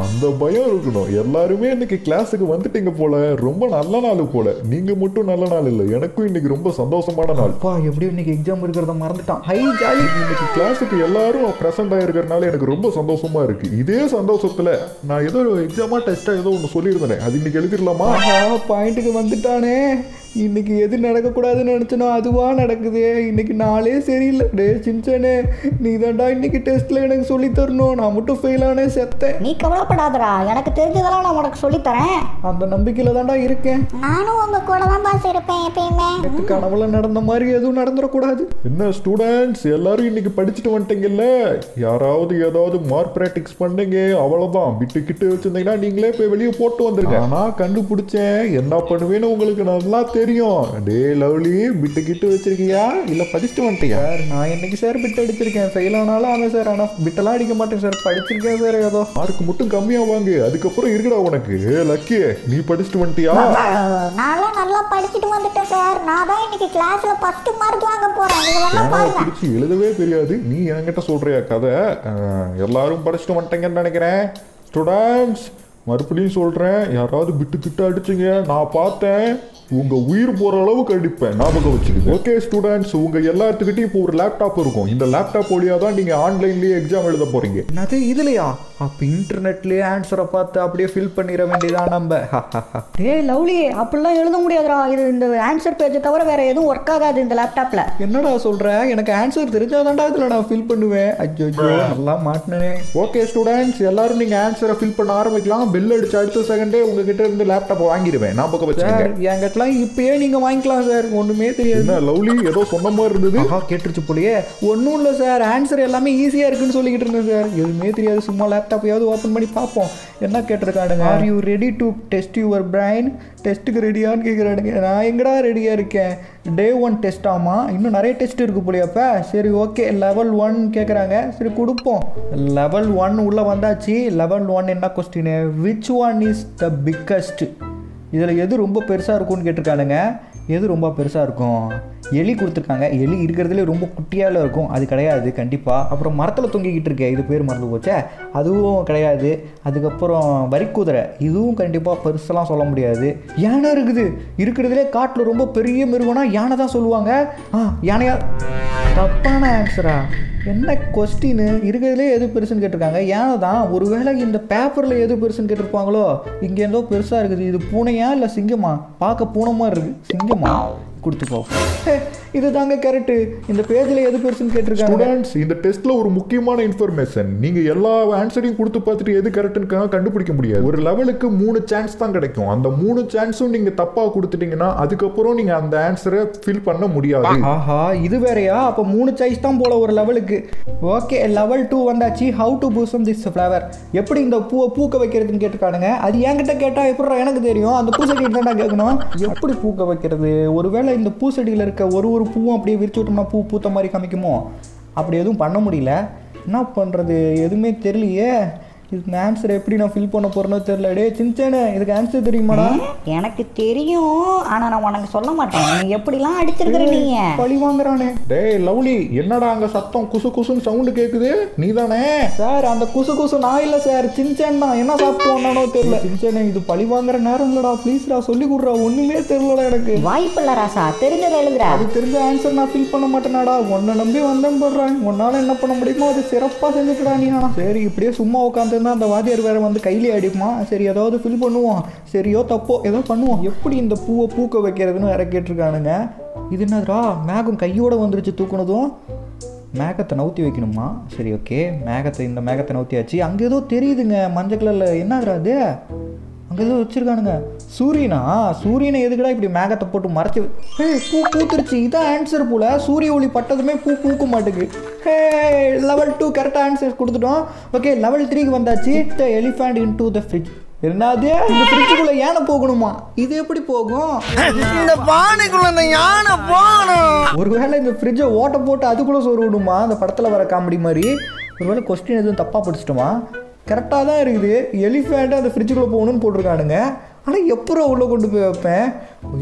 அந்த பயம் இருக்கணும். எல்லாருமே இன்னைக்கு கிளாஸுக்கு வந்துட்டீங்க போல. ரொம்ப நல்ல நாள் போல. நீங்க மட்டும் நல்ல நாள் இல்லை. எனக்கும் இன்னைக்கு ரொம்ப சந்தோஷமான நாள். அப்பா எப்படி இன்னைக்கு எக்ஸாம் இருக்கிறத மறந்துட்டான். ஹை ஜாலி. இன்னைக்கு கிளாஸுக்கு எல்லாரும் ப்ரெசென்ட் ஆயிருக்கறனால எனக்கு ரொம்ப சந்தோஷமா இருக்கு. இதே சந்தோஷத்துல நான் ஏதோ எக்ஸாமா டெஸ்டா ஏதோ ஒன்று சொல்லியிருந்தேன். அது இன்னைக்கு எழுதிடலாமா பாயிண்ட்டுக்கு வந்துட்டானே. இன்னைக்கு எது நடக்கக்கூடாதுன்னு நினச்சனோ அதுவா நடக்குதே. இன்னைக்கு நாளே சரியில்லை. டே சின்சனே நீ தான்டா இன்னைக்கு டெஸ்ட்ல எனக்கு சொல்லி தரணும். நான் மட்டும் ஃபெயில் ஆனே செத்தேன். நீ கவலைப்படாதடா. எனக்கு தெரிஞ்சதெல்லாம் நான் உனக்கு சொல்லித்தரேன் அந்த நம்பிக்கையில தான்டா இருக்கேன். நானும் உங்க கூட தான் பாஸ் இருப்பேன் எப்பயுமே. நேத்து கனவுல நடந்த மாதிரி எதுவும் நடந்துடக்கூடாது என்ன ஸ்டூடெண்ட்ஸ் எல்லாரும் இன்னைக்கு படிச்சுட்டு வந்துட்டீங்கல்ல? யாராவது ஏதாவது மார்க் ப்ராக்டிக்ஸ் பண்ணீங்க அவ்வளவுதான். விட்டு கிட்டு வச்சிருந்தீங்கன்னா நீங்களே போய் வெளியே போட்டு வந்துருங்க. ஆனா கண்டுபிடிச்சேன். என்ன பண்ணுவேன்னு உங்களுக்கு நல்லா தெரியும் டே லவ்லி விட்டு கிட்டு வச்சிருக்கியா? இல்ல படிச்சுட்டு வந்துட்டியா? சார் நான் இன்னைக்கு சார் பிட் அடிச்சிருக்கேன். ஃபெயில் ஆனாலும் ஆமாம் சார். ஆனால் பிட்டெல்லாம் அடிக்க மாட்டேன் சார். படிச்சிருக்கேன் சார் ஏதோ. மார்க் மட்டும் கம்மியா வாங்கு. அதுக்கப்புறம் இருக்குடா உனக்கு. ஏ லக்கி நீ படிச்சுட்டு வந்துட்டியா? நான்லாம் நல்லா படிச்சுட்டு வந்துட்டேன் சார். நான் தான் இன்னைக்கு கிளாஸ்ல ஃபர்ஸ்ட் மார்க் வாங்க போறேன். பிடிச்சி எழுதவே தெரியாது. நீ என்கிட்ட சொல்றியா கதை? எல்லாரும் படிச்சுட்டு வந்துட்டீங்கன்னு நினைக்கிறேன். ஸ்டூடெண்ட்ஸ் மறுபடியும் சொல்றேன். யாராவது விட்டு கிட்ட அடிச்சிங்க. நான் பார்த்தேன். உங்க உயிர் போற அளவுக்கு அடிப்பேன் ஞாபகம் வச்சுக்கோங்க ஓகே ஸ்டூடெண்ட்ஸ் உங்க எல்லாத்துக்கிட்டையும் இப்போ ஒரு லேப்டாப் இருக்கும். இந்த லேப்டாப் வழியா தான் நீங்க ஆன்லைன்லயே எக்ஸாம் எழுத போறீங்க. என்னது இதுலையா? அப்போ இன்டர்நெட்லேயே ஆன்சரை பார்த்து அப்படியே ஃபில் பண்ணிட வேண்டியதான் நம்ம. டேய் லவ்லி அப்படிலாம் எழுத முடியாதுடா. இது இந்த ஆன்சர் பேஜை தவிர வேற எதுவும் ஒர்க் ஆகாது இந்த லேப்டாப்பில் என்னடா சொல்ற? எனக்கு ஆன்சர் தெரிஞ்சாதான்டா இதில் நான் ஃபில் பண்ணுவேன். அஜ்ஜோ நல்லா மாட்டினே ஓகே ஸ்டூடெண்ட்ஸ் எல்லாரும் நீங்க ஆன்சரை ஃபில் பண்ண ஆரம்பிக்கலாம். பெல் அடிச்சு அடுத்த செகண்டே உங்ககிட்ட இருந்து லேப்டாப் வாங்கிடுவேன். ஞாபகம் வச்சுக்கோங்க. சார் என்கிட்டலாம் இப்பயே நீங்கள் வாங்கிக்கலாம் சார். ஒன்றுமே தெரியாது. என்ன லவ்லி? ஏதோ சொன்ன மாதிரி இருந்தது. ஆஹா கேட்டுருச்சு போலயே. ஒன்றும் இல்லை சார். ஆன்சர் எல்லாமே ஈஸியாக இருக்குன்னு சொல்லிக்கிட்டு இருந்தேன் சார். எதுவுமே தெரியாது. சும்மா லேப்டாப்பையாவது ஓப்பன் பண்ணி பார்ப்போம். என்ன கேட்டிருக்கானுங்க? Are you ready to test your brain டெஸ்ட்டுக்கு ரெடியான்னு கேட்குறானுங்க நான் எங்கடா ரெடியாக இருக்கேன்? டே ஒன் டெஸ்ட் ஆமா? இன்னும் நிறைய டெஸ்ட் இருக்கு போலியாப்ப சரி ஓகே லெவல் ஒன் கேட்குறாங்க சரி கொடுப்போம். லெவல் ஒன் உள்ளே வந்தாச்சு. லெவல் ஒன் என்ன question which one is the biggest இதில் எது ரொம்ப பெருசாக இருக்கும்னு கேட்டிருக்கானுங்க? எது ரொம்ப பெருசாக இருக்கும்? எலி கொடுத்துருக்காங்க. எலி இருக்கிறதுலே ரொம்ப குட்டியால் இருக்கும். அது கிடையாது கண்டிப்பாக அப்புறம் மரத்தில் தொங்கிக்கிட்டு இருக்கே இது பேர் மறந்து போச்சே. அதுவும் கிடையாது. அதுக்கப்புறம் வரிக்குதிரை. இதுவும் கண்டிப்பாக பெருசெல்லாம் சொல்ல முடியாது. யானை இருக்குது. இருக்கிறதுலே காட்டில் ரொம்ப பெரிய மிருகம்னா யானை தான் சொல்லுவாங்க. ஆ யானையா? தப்பான ஆன்சரா என்ன கொஸ்டின்னு இருக்கிறதுலே எது பெருசுன்னு கேட்டிருக்காங்க. ஏன்னா தான். ஒருவேளை இந்த பேப்பரில் எது பெருசுன்னு கேட்டிருப்பாங்களோ. இங்கே ஏதோ பெருசாக இருக்குது. இது பூனையா இல்லை சிங்கமா? பார்க்க பூனை மாதிரி இருக்குது சிங்கமா? கொடுத்துக்கோ. இது தாங்க கரெக்டு இந்த பேஜில் எது பெருசுன்னு கேட்டிருக்காங்க? ஸ்டூடெண்ட்ஸ் இந்த டெஸ்ட்ல ஒரு முக்கியமான இன்ஃபர்மேஷன் நீங்க எல்லா ஆன்சரையும் கொடுத்து பார்த்துட்டு எது கரெக்ட்னு கண்டுபிடிக்க முடியாது. ஒரு லெவலுக்கு மூணு சான்ஸ் தான் கிடைக்கும். அந்த மூணு சான்ஸும் நீங்க தப்பா கொடுத்துட்டீங்கன்னா அதுக்கப்புறம் நீங்க அந்த ஆன்சரை ஃபில் பண்ண முடியாது. ஆஹா. இது வேறயா? அப்போ மூணு சாய்ஸ் தான் போல ஒரு லெவலுக்கு ஓகே லெவல் டூ வந்தாச்சு. How to blossom this flower எப்படி இந்த பூவை பூக்க வைக்கிறதுன்னு கேட்டிருக்கானுங்க? அது என்கிட்ட கேட்டால் எப்படி எனக்கு தெரியும்? அந்த பூசெடி தான் கேட்கணும். எப்படி பூக்க வைக்கிறது? ஒருவேளை இந்த பூசெடியில் இருக்க ஒரு ஒரு பூவும் அப்படியே விரிச்சு விட்டோம்னா பூ பூத்த மாதிரி காமிக்குமோ? அப்படி எதுவும் பண்ண முடியல. என்ன பண்ணுறது எதுவுமே தெரியலையே. இதுக்கு ஆன்சர் எப்படி நான் ஃபில் பண்ண போறேனோ தெரியல. டே சின்சேனே இதுக்கு ஆன்சர் தெரியுமாடா? எனக்கு தெரியும். ஆனா நான் உனக்கு சொல்ல மாட்டேன். நீ எப்படிலாம் அடிச்சிருக்கிற நீங்க பழி வாங்குறானே. டேய் லவ்லி என்னடா அங்க சத்தம்? குசு குசுன்னு சவுண்டு கேக்குது? நீதானே? சார் அந்த குசு குசு நான் இல்லை சார் சின்சேன் தான். என்ன சாப்பிட்டு வந்தானோ தெரியல சின்சேனே இது பழி வாங்குற நேரம் இல்லடா. ப்ளீஸ்டா சொல்லி கொடுறா. ஒண்ணுமே தெரியலடா எனக்கு. வாய்ப்பு இல்ல ராசா. தெரிஞ்சதை எழுதுறா அது தெரிஞ்ச ஆன்சர் நான் ஃபில் பண்ண மாட்டேனாடா. உன்னை நம்பி வந்தேன் போடுறேன் உன்னால என்ன பண்ண முடியுமோ அது சிறப்பாக செஞ்சுக்கடா நீ ஆனா. சரி இப்படியே சும்மா உட்காந்துருந்தா அந்த வாத்தியார் வேற வந்து கையிலே அடிக்குமா? சரி ஏதாவது ஃபில் பண்ணுவோம். சரியோ தப்போ ஏதோ பண்ணுவோம். எப்படி இந்த பூவை பூக்க வைக்கிறதுன்னு வேற கேட்டிருக்கானுங்க. இது என்னதுடா? மேகம் கையோட வந்துருச்சு தூக்குனதும். மேகத்தை நவுத்தி வைக்கணுமா? சரி ஓகே மேகத்தை இந்த மேகத்தை நவுத்தியாச்சு. அங்கே ஏதோ தெரியுதுங்க மஞ்சள் கலரில். என்னதுடா அது அங்கே ஏதோ வச்சிருக்கானுங்க. சூரியனா? சூரியனை எதுக்குடா இப்படி மேகத்தை போட்டு மறைச்சு ஹே பூ பூத்துருச்சு. இதான் ஆன்சர் போல. சூரிய ஒளி பட்டதுமே பூ பூக்க மாட்டேங்குது ஹே லெவல் டூ கரெக்டாக ஆன்சர் கொடுத்துட்டோம். ஓகே லெவல் த்ரீக்கு வந்தாச்சு. The elephant into the fridge என்னது? இந்த ஃப்ரிட்ஜுக்குள்ள யானை போகணுமா? இது எப்படி போகும்? இந்த பானைக்குள்ள அந்த யானை போகணும். ஒருவேளை இந்த ஃப்ரிட்ஜை ஓட்ட போட்டு அதுக்குள்ளே சோறு விடுமா? அந்த படத்தில் வர காமெடி மாதிரி. ஒருவேளை கொஸ்டின் எதுவும் தப்பாக படிச்சிட்டோமா? கரெக்டாக தான் இருக்குது. எலிஃபேண்ட்டு அந்த ஃப்ரிட்ஜுக்குள்ளே போகணும்னு போட்டிருக்கானுங்க. ஆனால் எப்போ உள்ளே கொண்டு போய் வைப்பேன்?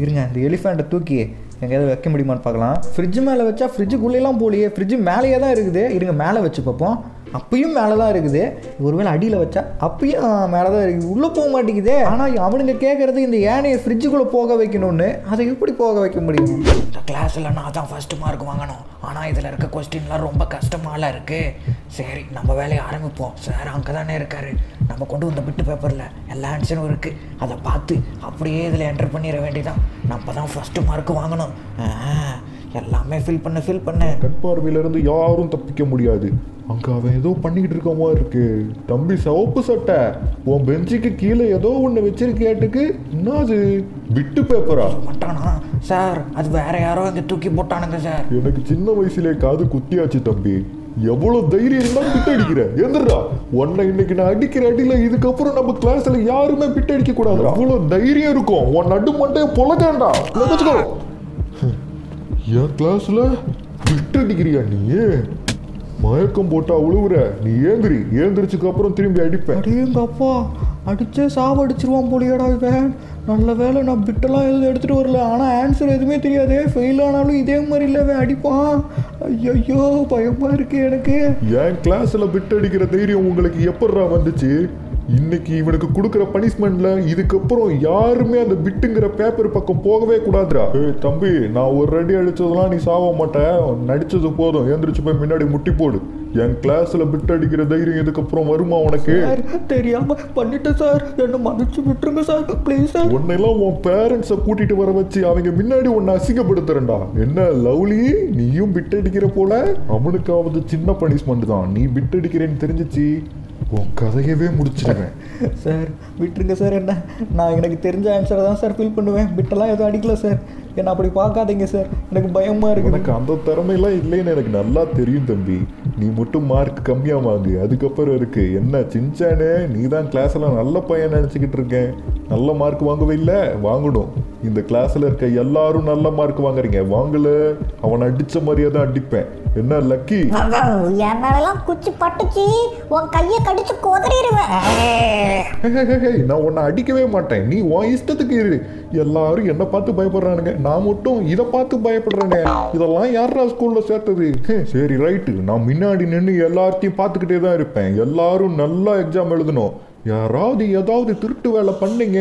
இருங்க இந்த எலிஃபேண்ட்டை தூக்கி எங்கேயாவது வைக்க முடியுமான்னு பார்க்கலாம். ஃப்ரிட்ஜ் மேலே வச்சா ஃப்ரிட்ஜுக்குள்ளேலாம் போலியே. ஃப்ரிட்ஜ் மேலேயே தான் இருக்குது. இருங்க மேலே வச்சு பார்ப்போம். அப்பயும் மேலே தான் இருக்குது. ஒருவேளை அடியில் வச்சா அப்பயும் மேலே தான் இருக்குது. உள்ளே போக மாட்டேங்குதே. ஆனால் அவனுங்க கேட்குறது இந்த ஏனையை ஃப்ரிட்ஜுக்குள்ளே போக வைக்கணும்னு அதை எப்படி போக வைக்க முடியும்? இந்த கிளாஸில் நான் தான் ஃபஸ்ட்டு மார்க் வாங்கணும். ஆனால் இதில் இருக்க கொஸ்டின்லாம் ரொம்ப கஷ்டமாலாம் இருக்குது சரி நம்ம வேலையை ஆரம்பிப்போம். சார் அங்கே தானே இருக்காரு. நம்ம கொண்டு வந்த பிட்டு பேப்பரில் எல்லா ஆன்சரும் இருக்குது அதை பார்த்து அப்படியே இதில் என்டர் பண்ணிட வேண்டியதான் நம்ம தான் ஃபஸ்ட்டு மார்க் வாங்கணும். ஆ, எல்லாமே ஃபில் பண்ண ஃபில் பண்ண. கண் பார்வையில இருந்து யாரும் தப்பிக்க முடியாது. அங்க அவன் ஏதோ பண்ணிக்கிட்டு இருக்க மாதிரி இருக்கு. தம்பி சிவப்பு சட்டை. உன் பெஞ்சுக்கு கீழே ஏதோ ஒன்று வச்சிருக்கேட்டுக்கு என்னது? பிட்டு பேப்பரா மாட்டானா? சார் அது வேற யாரோ இங்கே தூக்கி போட்டானுங்க சார். எனக்கு சின்ன வயசுலே காது குத்தியாச்சு தம்பி. எவ்வளவு தைரியம் இருந்தாலும் பிட் அடிக்கிற? எந்திரா. உன்னை இன்னைக்கு நான் அடிக்கிற அடியில இதுக்கப்புறம் நம்ம கிளாஸ்ல யாருமே பிட் அடிக்க கூடாது அவ்வளவு தைரியம் இருக்கும். உன் நடு மண்டைய பொழக்கேண்டா என் கிளாஸ்ல பிட் அடிக்கிறியா நீ? மயக்கம் போட்டா உழுவுற. நீ ஏந்திரி. ஏந்திரிச்சுக்கு அப்புறம் திரும்பி அடிப்பேன் அடேங்கப்பா அடிச்சே சாவடிச்சிருவான் போலியாடா இவன். நல்ல வேளை நான் பிட்டெல்லாம் எதுவும் எடுத்துகிட்டு வரல. ஆனால் ஆன்சர் எதுவுமே தெரியாதே. ஃபெயில் ஆனாலும் இதே மாதிரி இல்லை அடிப்பான். ஐயோ பயமாக இருக்கு எனக்கு. என் கிளாஸ்ல பிட் அடிக்கிற தைரியம் உங்களுக்கு எப்படிடா வந்துச்சு? இன்னைக்கு இவனுக்கு கொடுக்குற பனிஷ்மெண்ட்ல இதுக்கப்புறம் யாருமே அந்த பிட்டுங்கிற பேப்பர் பக்கம் போகவே கூடாதுடா. ஏய் தம்பி நான் ஒரு அடி அடிச்சதெல்லாம் நீ சாவ மாட்ட. நடிச்சது போதும். எந்திரிச்சு போய் முன்னாடி முட்டி போடு. என் கிளாஸ்ல பிட் அடிக்கிற தைரியம் இதுக்கப்புறம் வருமா உனக்கு? தெரியாம பண்ணிட்டேன் சார் என்ன மன்னிச்சு விட்டுருங்க சார் ப்ளீஸ் சார் உன்னையெல்லாம் உன் பேரண்ட்ஸை கூட்டிட்டு வர வச்சு அவங்க முன்னாடி உன்னை அசிங்கப்படுத்துறேன்டா. என்ன லவ்லி? நீயும் பிட் அடிக்கிற போல? அவனுக்காவது சின்ன பனிஷ்மெண்ட் தான். நீ பிட் அடிக்கிறேன்னு தெரிஞ்சிச்சு. உன் கதையவே முடிச்சிடுவேன் சார் விட்டுருங்க சார் என்ன. நான் எனக்கு தெரிஞ்ச ஆன்சரை தான் சார் ஃபில் பண்ணுவேன். பிட்டெல்லாம் எதுவும் அடிக்கல சார். என்ன அப்படி பார்க்காதீங்க சார். எனக்கு பயமாக இருக்குது. உனக்கு அந்த திறமையெல்லாம் இல்லைன்னு எனக்கு நல்லா தெரியும் தம்பி. நீ மட்டும் மார்க் கம்மியா வாங்கு. அதுக்கப்புறம் இருக்கு. என்ன சின்சானே? நீ தான் கிளாஸ்ல நல்ல பையன் நினச்சிக்கிட்டு இருக்கேன். நல்ல மார்க் வாங்கவே இல்லை. வாங்கணும். இந்த கிளாஸ்ல இருக்க எல்லாரும் நல்ல மார்க் வாங்குறீங்க. வாங்கல அவனை அடிச்ச மாதிரியே தான் அடிப்பேன். என்ன லக்கி என் குச்சி பட்டுச்சு. உன் கையை கடிச்சு கொதறிடுவேன். நான் உன்னை அடிக்கவே மாட்டேன். நீ உன் இஷ்டத்துக்கு இரு. எல்லாரும் என்ன பார்த்து பயப்படுறானுங்க. நான் மட்டும் இதை பார்த்து பயப்படுறேனே. இதெல்லாம் யாரா ஸ்கூல்ல சேர்த்தது? சரி ரைட்டு நான் முன்னாடி நின்று எல்லாத்தையும் பார்த்துக்கிட்டே தான் இருப்பேன். எல்லாரும் நல்லா எக்ஸாம் எழுதணும். யாராவது ஏதாவது திருட்டு வேலை பண்ணீங்க.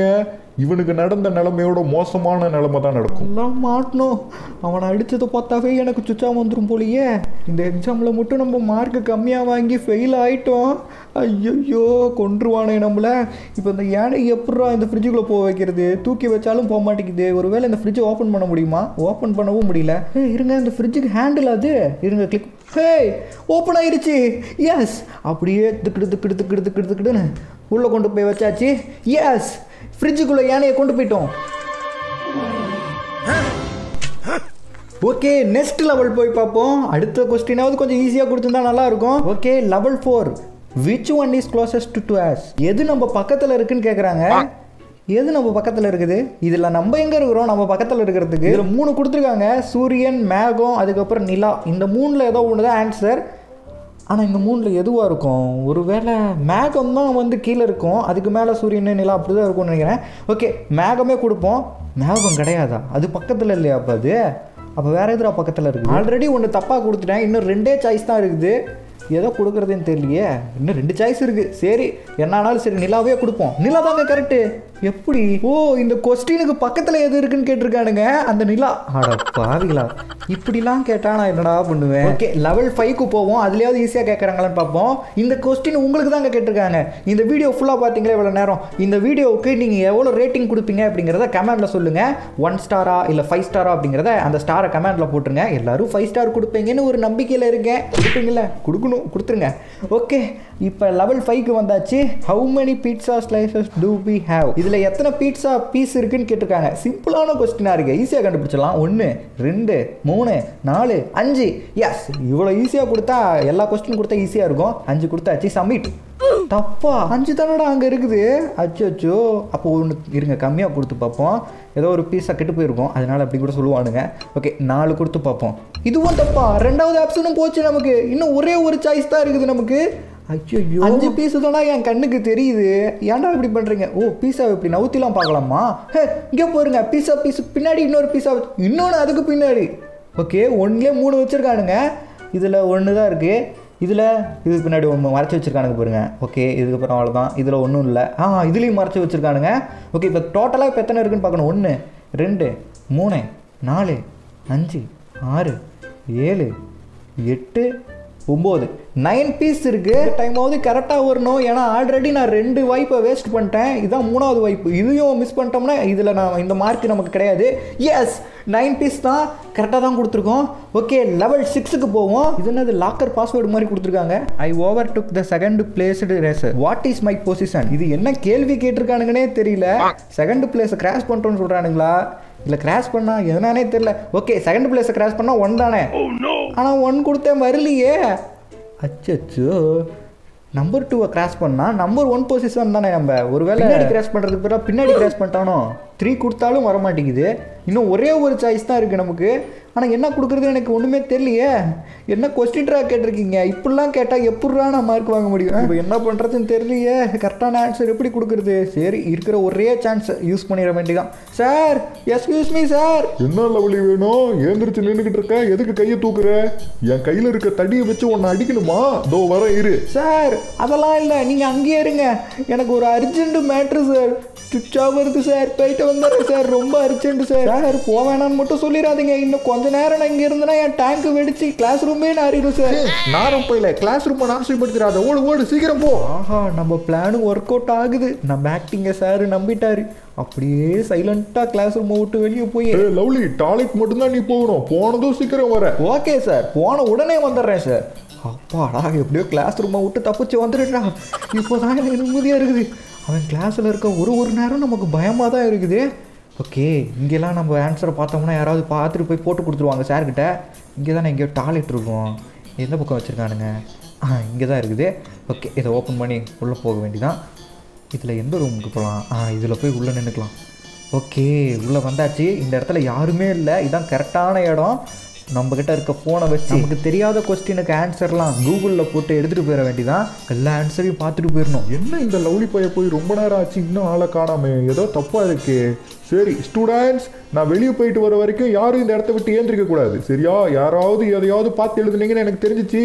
இவனுக்கு நடந்த நிலைமையோட மோசமான நிலைமை தான் நடக்கும். எல்லாம் மாட்டணும். அவனை அடித்ததை பார்த்தாவே எனக்கு சுச்சாக வந்துடும் போலியே. இந்த எக்ஸாமில் மட்டும் நம்ம மார்க்கு கம்மியாக வாங்கி ஃபெயில் ஆகிட்டோம் ஐயோ கொன்றுவானே நம்மளை. இப்போ இந்த யானை எப்படா இந்த ஃப்ரிட்ஜுக்குள்ளே போக வைக்கிறது? தூக்கி வச்சாலும் போக மாட்டேங்குது. ஒருவேளை இந்த ஃப்ரிட்ஜை ஓப்பன் பண்ண முடியுமா? ஓப்பன் பண்ணவும் முடியல. இருங்க இந்த ஃப்ரிட்ஜுக்கு ஹேண்டில் அது. இருங்க கிளிக் ஹே ஓப்பன் ஆயிடுச்சு எஸ் அப்படியே திக்கிடு திக்கிடு திக்கிடு திக்கிடு திக்கிடுன்னு உள்ளே கொண்டு போய் வச்சாச்சு. எஸ் ஃப்ரிட்ஜுக்குள்ளே யானையை கொண்டு போயிட்டோம். ஓகே நெக்ஸ்ட் லெவல் போய் பார்ப்போம். அடுத்த கொஸ்டினாவது கொஞ்சம் ஈஸியாக கொடுத்துருந்தா நல்லா இருக்கும் okay level four which one is closest to us எது நம்ம பக்கத்தில் இருக்குன்னு கேட்குறாங்க எது நம்ம பக்கத்தில் இருக்குது? இதில் நம்ம எங்கே இருக்கிறோம்? நம்ம பக்கத்தில் இருக்கிறதுக்கு. இதில் மூணு கொடுத்துருக்காங்க. சூரியன் மேகம் அதுக்கப்புறம் நிலா. இந்த மூணில் ஏதோ ஒன்று தான் ஆன்சர் ஆனால் இந்த மூணில் எதுவாக இருக்கும்? ஒருவேளை மேகம் தான் வந்து கீழே இருக்கும். அதுக்கு மேலே சூரியன் நிலா அப்படி தான் இருக்கும்னு நினைக்கிறேன். ஓகே மேகமே கொடுப்போம். மேகம் கிடையாதா? அது பக்கத்தில் இல்லையா அப்போ அது? அப்போ வேறு எதுரா பக்கத்தில் இருக்குது? ஆல்ரெடி ஒன்று தப்பாக கொடுத்துட்டேன். இன்னும் ரெண்டே சாய்ஸ் தான் இருக்குது. ஏதோ கொடுக்குறதுன்னு தெரியலையே. இன்னும் ரெண்டு சாய்ஸ் இருக்குது சரி என்ன ஆனாலும் சரி நிலாவே கொடுப்போம். நிலா தாங்க கரெக்டு எப்படி? ஓ இந்த கொஸ்டினுக்கு பக்கத்தில் எது இருக்குன்னு கேட்டிருக்கானுங்க அந்த நிலா. ஆடா பாவிகளா. இப்படிலாம் கேட்டா நான் என்னடா பண்ணுவேன்? ஓகே லெவல் ஃபைவ்க்கு போவோம். அதுலயாவது ஈஸியாக கேட்குறாங்களான்னு பார்ப்போம். இந்த கொஸ்டின் உங்களுக்கு தாங்க கேட்டிருக்காங்க. இந்த வீடியோ ஃபுல்லாக பார்த்தீங்களா இவ்வளோ நேரம்? இந்த வீடியோவுக்கு நீங்கள் எவ்வளோ ரேட்டிங் கொடுப்பீங்க அப்படிங்கிறத கமெண்ட்டில் சொல்லுங்கள் ஒன் ஸ்டாரா இல்லை ஃபைவ் ஸ்டாரா அப்படிங்கிறத அந்த ஸ்டாரை கமெண்ட்டில் போட்டுருங்க. எல்லாரும் ஃபைவ் ஸ்டார் கொடுப்பீங்கன்னு ஒரு நம்பிக்கையில் இருக்கேன். கொடுப்பீங்களா கொடுக்கணும் கொடுத்துருங்க. ஓகே இப்போ லெவல் ஃபைவ்க்கு வந்தாச்சு. How many pizza slices do we have? இதில் எத்தனை பீட்ஸா பீஸ் இருக்குன்னு கேட்டிருக்காங்க. சிம்பிளான கொஸ்டினாக இருக்குது ஈஸியாக கண்டுபிடிச்சிடலாம். ஒன்று ரெண்டு மூணு நாலு அஞ்சு. எஸ் இவ்வளோ ஈஸியாக கொடுத்தா எல்லா கொஸ்டின் கொடுத்தா ஈஸியாக இருக்கும். அஞ்சு கொடுத்தாச்சு சப்மிட் தப்பா? அஞ்சு தானடா அங்கே இருக்குது? அச்சோ அச்சோ அப்போ ஒன்று இருங்க கம்மியாக கொடுத்து பார்ப்போம். ஏதோ ஒரு பீஸாக கெட்டு போயிருக்கும். அதனால அப்படி கூட சொல்லுவானுங்க. ஓகே நாலு கொடுத்து பார்ப்போம். இதுவும் தப்பா? ரெண்டாவது ஆப்ஷனும் போச்சு நமக்கு. இன்னும் ஒரே ஒரு சாய்ஸ் தான் இருக்குது நமக்கு. ஐயோ அஞ்சு பீஸ் தானா என் கண்ணுக்கு தெரியுது. ஏன்டா இப்படி பண்ணுறீங்க ஓ பீஸா இப்படி நவுத்திலாம் பார்க்கலாமா? ஹே இங்கே போருங்க பீஸா பீஸ் பின்னாடி இன்னொரு பீஸா இன்னொன்று அதுக்கு பின்னாடி. ஓகே ஒன்றுலேயே மூணு வச்சுருக்கானுங்க. இதில் ஒன்று தான் இருக்குது இதில் இதுக்கு பின்னாடி ஒன்று மறைச்சி வச்சுருக்கானுங்க பாருங்க. ஓகே இதுக்கப்புறம் அவ்வளோதான் இதில் ஒன்றும் இல்லை. ஆ இதுலேயும் மறைச்சி வச்சுருக்கானுங்க. ஓகே இப்போ டோட்டலாக இப்போ எத்தனை இருக்குன்னு பார்க்கணும்? ஒன்று ரெண்டு மூணு நாலு அஞ்சு ஆறு ஏழு எட்டு ஒம்பது. நைன் பீஸ் இருக்கு. டைமாவது கரெக்டாக வரணும். ஏன்னா ஆல்ரெடி நான் ரெண்டு வாய்ப்பை வேஸ்ட் பண்ணிட்டேன். இதான் மூணாவது வாய்ப்பு இதையும் மிஸ் பண்ணிட்டோம்னா இதில் நான் இந்த மார்க் நமக்கு கிடையாது. எஸ் நைன் பீஸ் தான் கரெக்டாக தான் கொடுத்துருக்கோம். ஓகே லெவல் சிக்ஸுக்கு போவோம். இது என்னது லாக்கர் பாஸ்வேர்டு மாதிரி கொடுத்துருக்காங்க? I overtook the second placed racer what is my position இது என்ன கேள்வி கேட்டிருக்கானுங்கன்னே தெரியல. செகண்ட் பிளேஸை கிராஷ் பண்ணுறோன்னு சொல்கிறானுங்களா இல்லை கிராஷ் பண்ணா எதனானே தெரியல. ஓகே செகண்ட் பிளேஸை கிராஷ் பண்ணால் ஒன் தானே? ஆனால் ஒன் கொடுத்தேன் வரலையே. அச்சச்சோ. நம்பர் டூவை கிராஸ் பண்ணால் நம்பர் ஒன் பொசிஷன் தானே நம்ம. ஒருவேளை பின்னாடி கிராஸ் பண்ணுறதுக்கு பிறகு பின்னாடி கிராஸ் பண்ணிட்டானோ? த்ரீ கொடுத்தாலும் வர மாட்டேங்குது இன்னும் ஒரே ஒரு சாய்ஸ் தான் இருக்குது நமக்கு. ஆனால் என்ன கொடுக்குறது எனக்கு ஒன்றுமே தெரியலையே. என்ன கொஸ்டின்ரா கேட்டிருக்கீங்க? இப்படிலாம் கேட்டால் எப்பட்றா நான் மார்க் வாங்க முடியும்? இப்போ என்ன பண்ணுறதுன்னு தெரியலையே. கரெக்டான ஆன்சர் எப்படி கொடுக்குறது? சரி இருக்கிற ஒரே சான்ஸ் யூஸ் பண்ணிட வேண்டியதான் சார் எஸ்கியூஸ் மீ சார் என்ன லெவலி வேணும் ஏந்திரிச்சு நின்றுக்கிட்டு இருக்க. எதுக்கு கையை தூக்குற? என் கையில இருக்க தடியை வச்சு உன்னை அடிக்கணுமா? தோ வர இரு. சார் அதெல்லாம் இல்லை. நீங்கள் அங்கேயே இருங்க. எனக்கு ஒரு அர்ஜென்ட் மேட்ரு சார் சுவிட்சா வருது சார் போயிட்டு வந்துடுறேன் சார் ரொம்ப அர்ஜென்ட் சார் சார் போவேணான்னு மட்டும் சொல்லிடாதீங்க. இன்னும் கொஞ்ச நேரம் நான் இங்கே இருந்தேன்னா என் டேங்க் வெடிச்சு கிளாஸ் ரூமே நாரிடும் சார் நாரம் போயில. கிளாஸ் ரூம் நாசப்படுத்திடாத. ஓடு ஓடு சீக்கிரம் போ. ஆஹா நம்ம பிளானும் ஒர்க் அவுட் ஆகுது. நம்ம ஆக்டிங்கை சார் நம்பிட்டாரு. அப்படியே சைலண்ட்டாக கிளாஸ் ரூமை விட்டு வெளியே போய். லவ்லி டாய்லெட் மட்டும்தான் நீ போகணும். போனதும் சீக்கிரம் வர. ஓகே சார் போன உடனே வந்துடுறேன் சார் அப்பாடா எப்படியோ கிளாஸ் ரூமை விட்டு தப்பிச்சு வந்துடுறா. இப்போ தான் எனக்கு நிம்மதியாக இருக்குது. அவன் கிளாஸில் இருக்க ஒரு ஒரு நேரம் நமக்கு பயமாக தான் இருக்குது. ஓகே இங்கெல்லாம் நம்ம ஆன்சரை பார்த்தோம்னா யாராவது பார்த்துட்டு போய் போட்டு கொடுத்துருவாங்க சார்கிட்ட இங்கே தானே எங்கேயோ டாய்லெட் இருக்கும். எந்த பக்கம் வச்சுருக்கானுங்க? ஆ இங்கே தான் இருக்குது. ஓகே இதை ஓப்பன் பண்ணி உள்ளே போக வேண்டிதான். இதில் எந்த ரூமுக்கு போகலாம் ஆ இதில் போய் உள்ளே நின்றுக்கலாம் ஓகே உள்ளே வந்தாச்சு. இந்த இடத்துல யாருமே இல்லை. இதுதான் கரெக்டான இடம். நம்மக்கிட்ட இருக்க ஃபோனை வச்சு நமக்கு தெரியாத கொஸ்டினுக்கு ஆன்சர்லாம் கூகுளில் போட்டு எடுத்துகிட்டு போயிட வேண்டியதான் எல்லா ஆன்சரையும் பார்த்துட்டு போயிடணும். என்ன இந்த லவ்லி பைய போய் ரொம்ப நேரம் ஆச்சு இன்னும் ஆளை காணாம? ஏதோ தப்பா இருக்கு. சரி ஸ்டூடெண்ட்ஸ் நான் வெளியே போயிட்டு வர வரைக்கும் யாரும் இந்த இடத்த விட்டு ஏந்திரிக்க கூடாது. சரியா? யாராவது எதையாவது பார்த்து எழுதுனீங்கன்னு எனக்கு தெரிஞ்சிச்சு.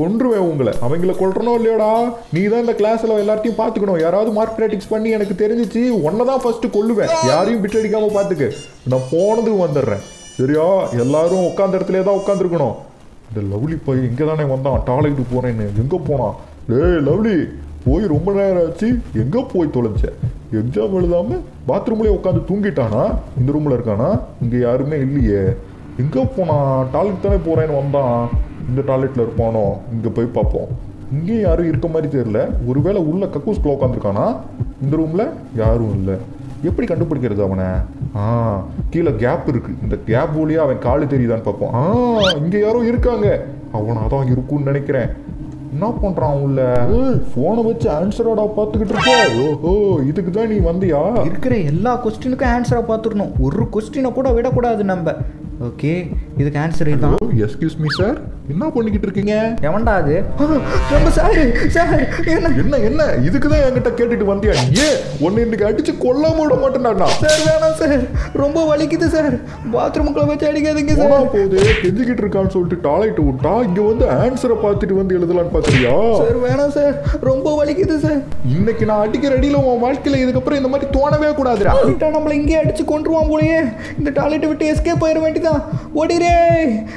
கொன்றுவேன் உங்களை. அவங்கள கொல்றனோ இல்லையோடா? நீ தான் இந்த கிளாஸ்ல எல்லாத்தையும் பார்த்துக்கணும். யாராவது மார்க் ப்ராக்டிக்ஸ் பண்ணி எனக்கு தெரிஞ்சிச்சு உன்னை தான் ஃபர்ஸ்ட் கொல்லுவேன். யாரையும் பிட் அடிக்காம பார்த்துக்க. நான் போனதுக்கு வந்துடுறேன். சரியா? எல்லாரும் உட்காந்த இடத்துல தான் உட்காந்துருக்கணும் இந்த லவ்லி போய் இங்கே தானே வந்தான் டாய்லெட்டு போகிறேன்னு எங்கே போனான்? டேய் லவ்லி போய் ரொம்ப நேரம் ஆச்சு. எங்கே போய் தொலைஞ்ச? எக்ஸாம் எழுதாமல் பாத்ரூம்லேயே உட்காந்து தூங்கிட்டானா? இந்த ரூமில் இருக்கானா? இங்கே யாருமே இல்லையே. எங்கே போனான்? டாய்லெட் தானே போகிறேன்னு வந்தான். இந்த டாய்லெட்டில் இருப்பானோ? இங்கே போய் பார்ப்போம். இங்கேயும் யாரும் இருக்க மாதிரி தெரியல. ஒருவேளை உள்ள கக்கூஸ்குள்ள உட்காந்துருக்கானா இந்த ரூமில் யாரும் இல்லை. எப்படி கண்டுபிடிக்கிறது அவனை? ஆ கீழே கேப் இருக்கு. இந்த கேப் வழியா அவன் காலு தெரியுதான்னு பார்ப்போம். ஆ இங்க யாரோ இருக்காங்க. அவனா தான் இருக்கும்னு நினைக்கிறேன். என்ன பண்றான் உள்ள? போனை வச்சு ஆன்சரோட பார்த்துக்கிட்டு இருக்க. ஓஹோ இதுக்கு தான் நீ வந்தியா? இருக்கிற எல்லா கொஸ்டினுக்கும் ஆன்சரை பார்த்துடணும். ஒரு கொஸ்டினை கூட விடக்கூடாது நம்ம. ஓகே இதுக்கு ஆன்சர் இதுதான். எஸ்கியூஸ் மீ சார் என்ன பண்ணிக்கிட்டு இருக்கீங்க? எவன்டா அது? நம்ம சார் சார் என்ன? என்ன என்ன? இதுக்கு தான் என்கிட்ட கேட்டுட்டு வந்தியா? ஏன்? உன்னை இன்னைக்கு அடிச்சு கொல்லாம விட மாட்டேன்டா சார் வேணாம் சார் ரொம்ப வலிக்குது சார் பாத்ரூமுக்குள்ள வச்சு அடிக்காதீங்க சார் போகுது கெஞ்சிக்கிட்டு இருக்கான்னு சொல்லிட்டு டாய்லெட் விட்டா இங்க வந்து ஆன்சரை பார்த்துட்டு வந்து எழுதலான்னு பாக்குறியா சார் வேணாம் சார் ரொம்ப வலிக்குது சார் இன்னைக்கு நான் அடிக்கிற அடியில உன் வாழ்க்கையில இதுக்கப்புறம் இந்த மாதிரி தோணவே கூடாதுடா. நம்மள இங்கேயே அடிச்சு கொண்டுருவான் போலயே. இந்த டாய்லெட்டை விட்டு எஸ்கேப் ஆயிட வேண்டியதான் ஓடிரே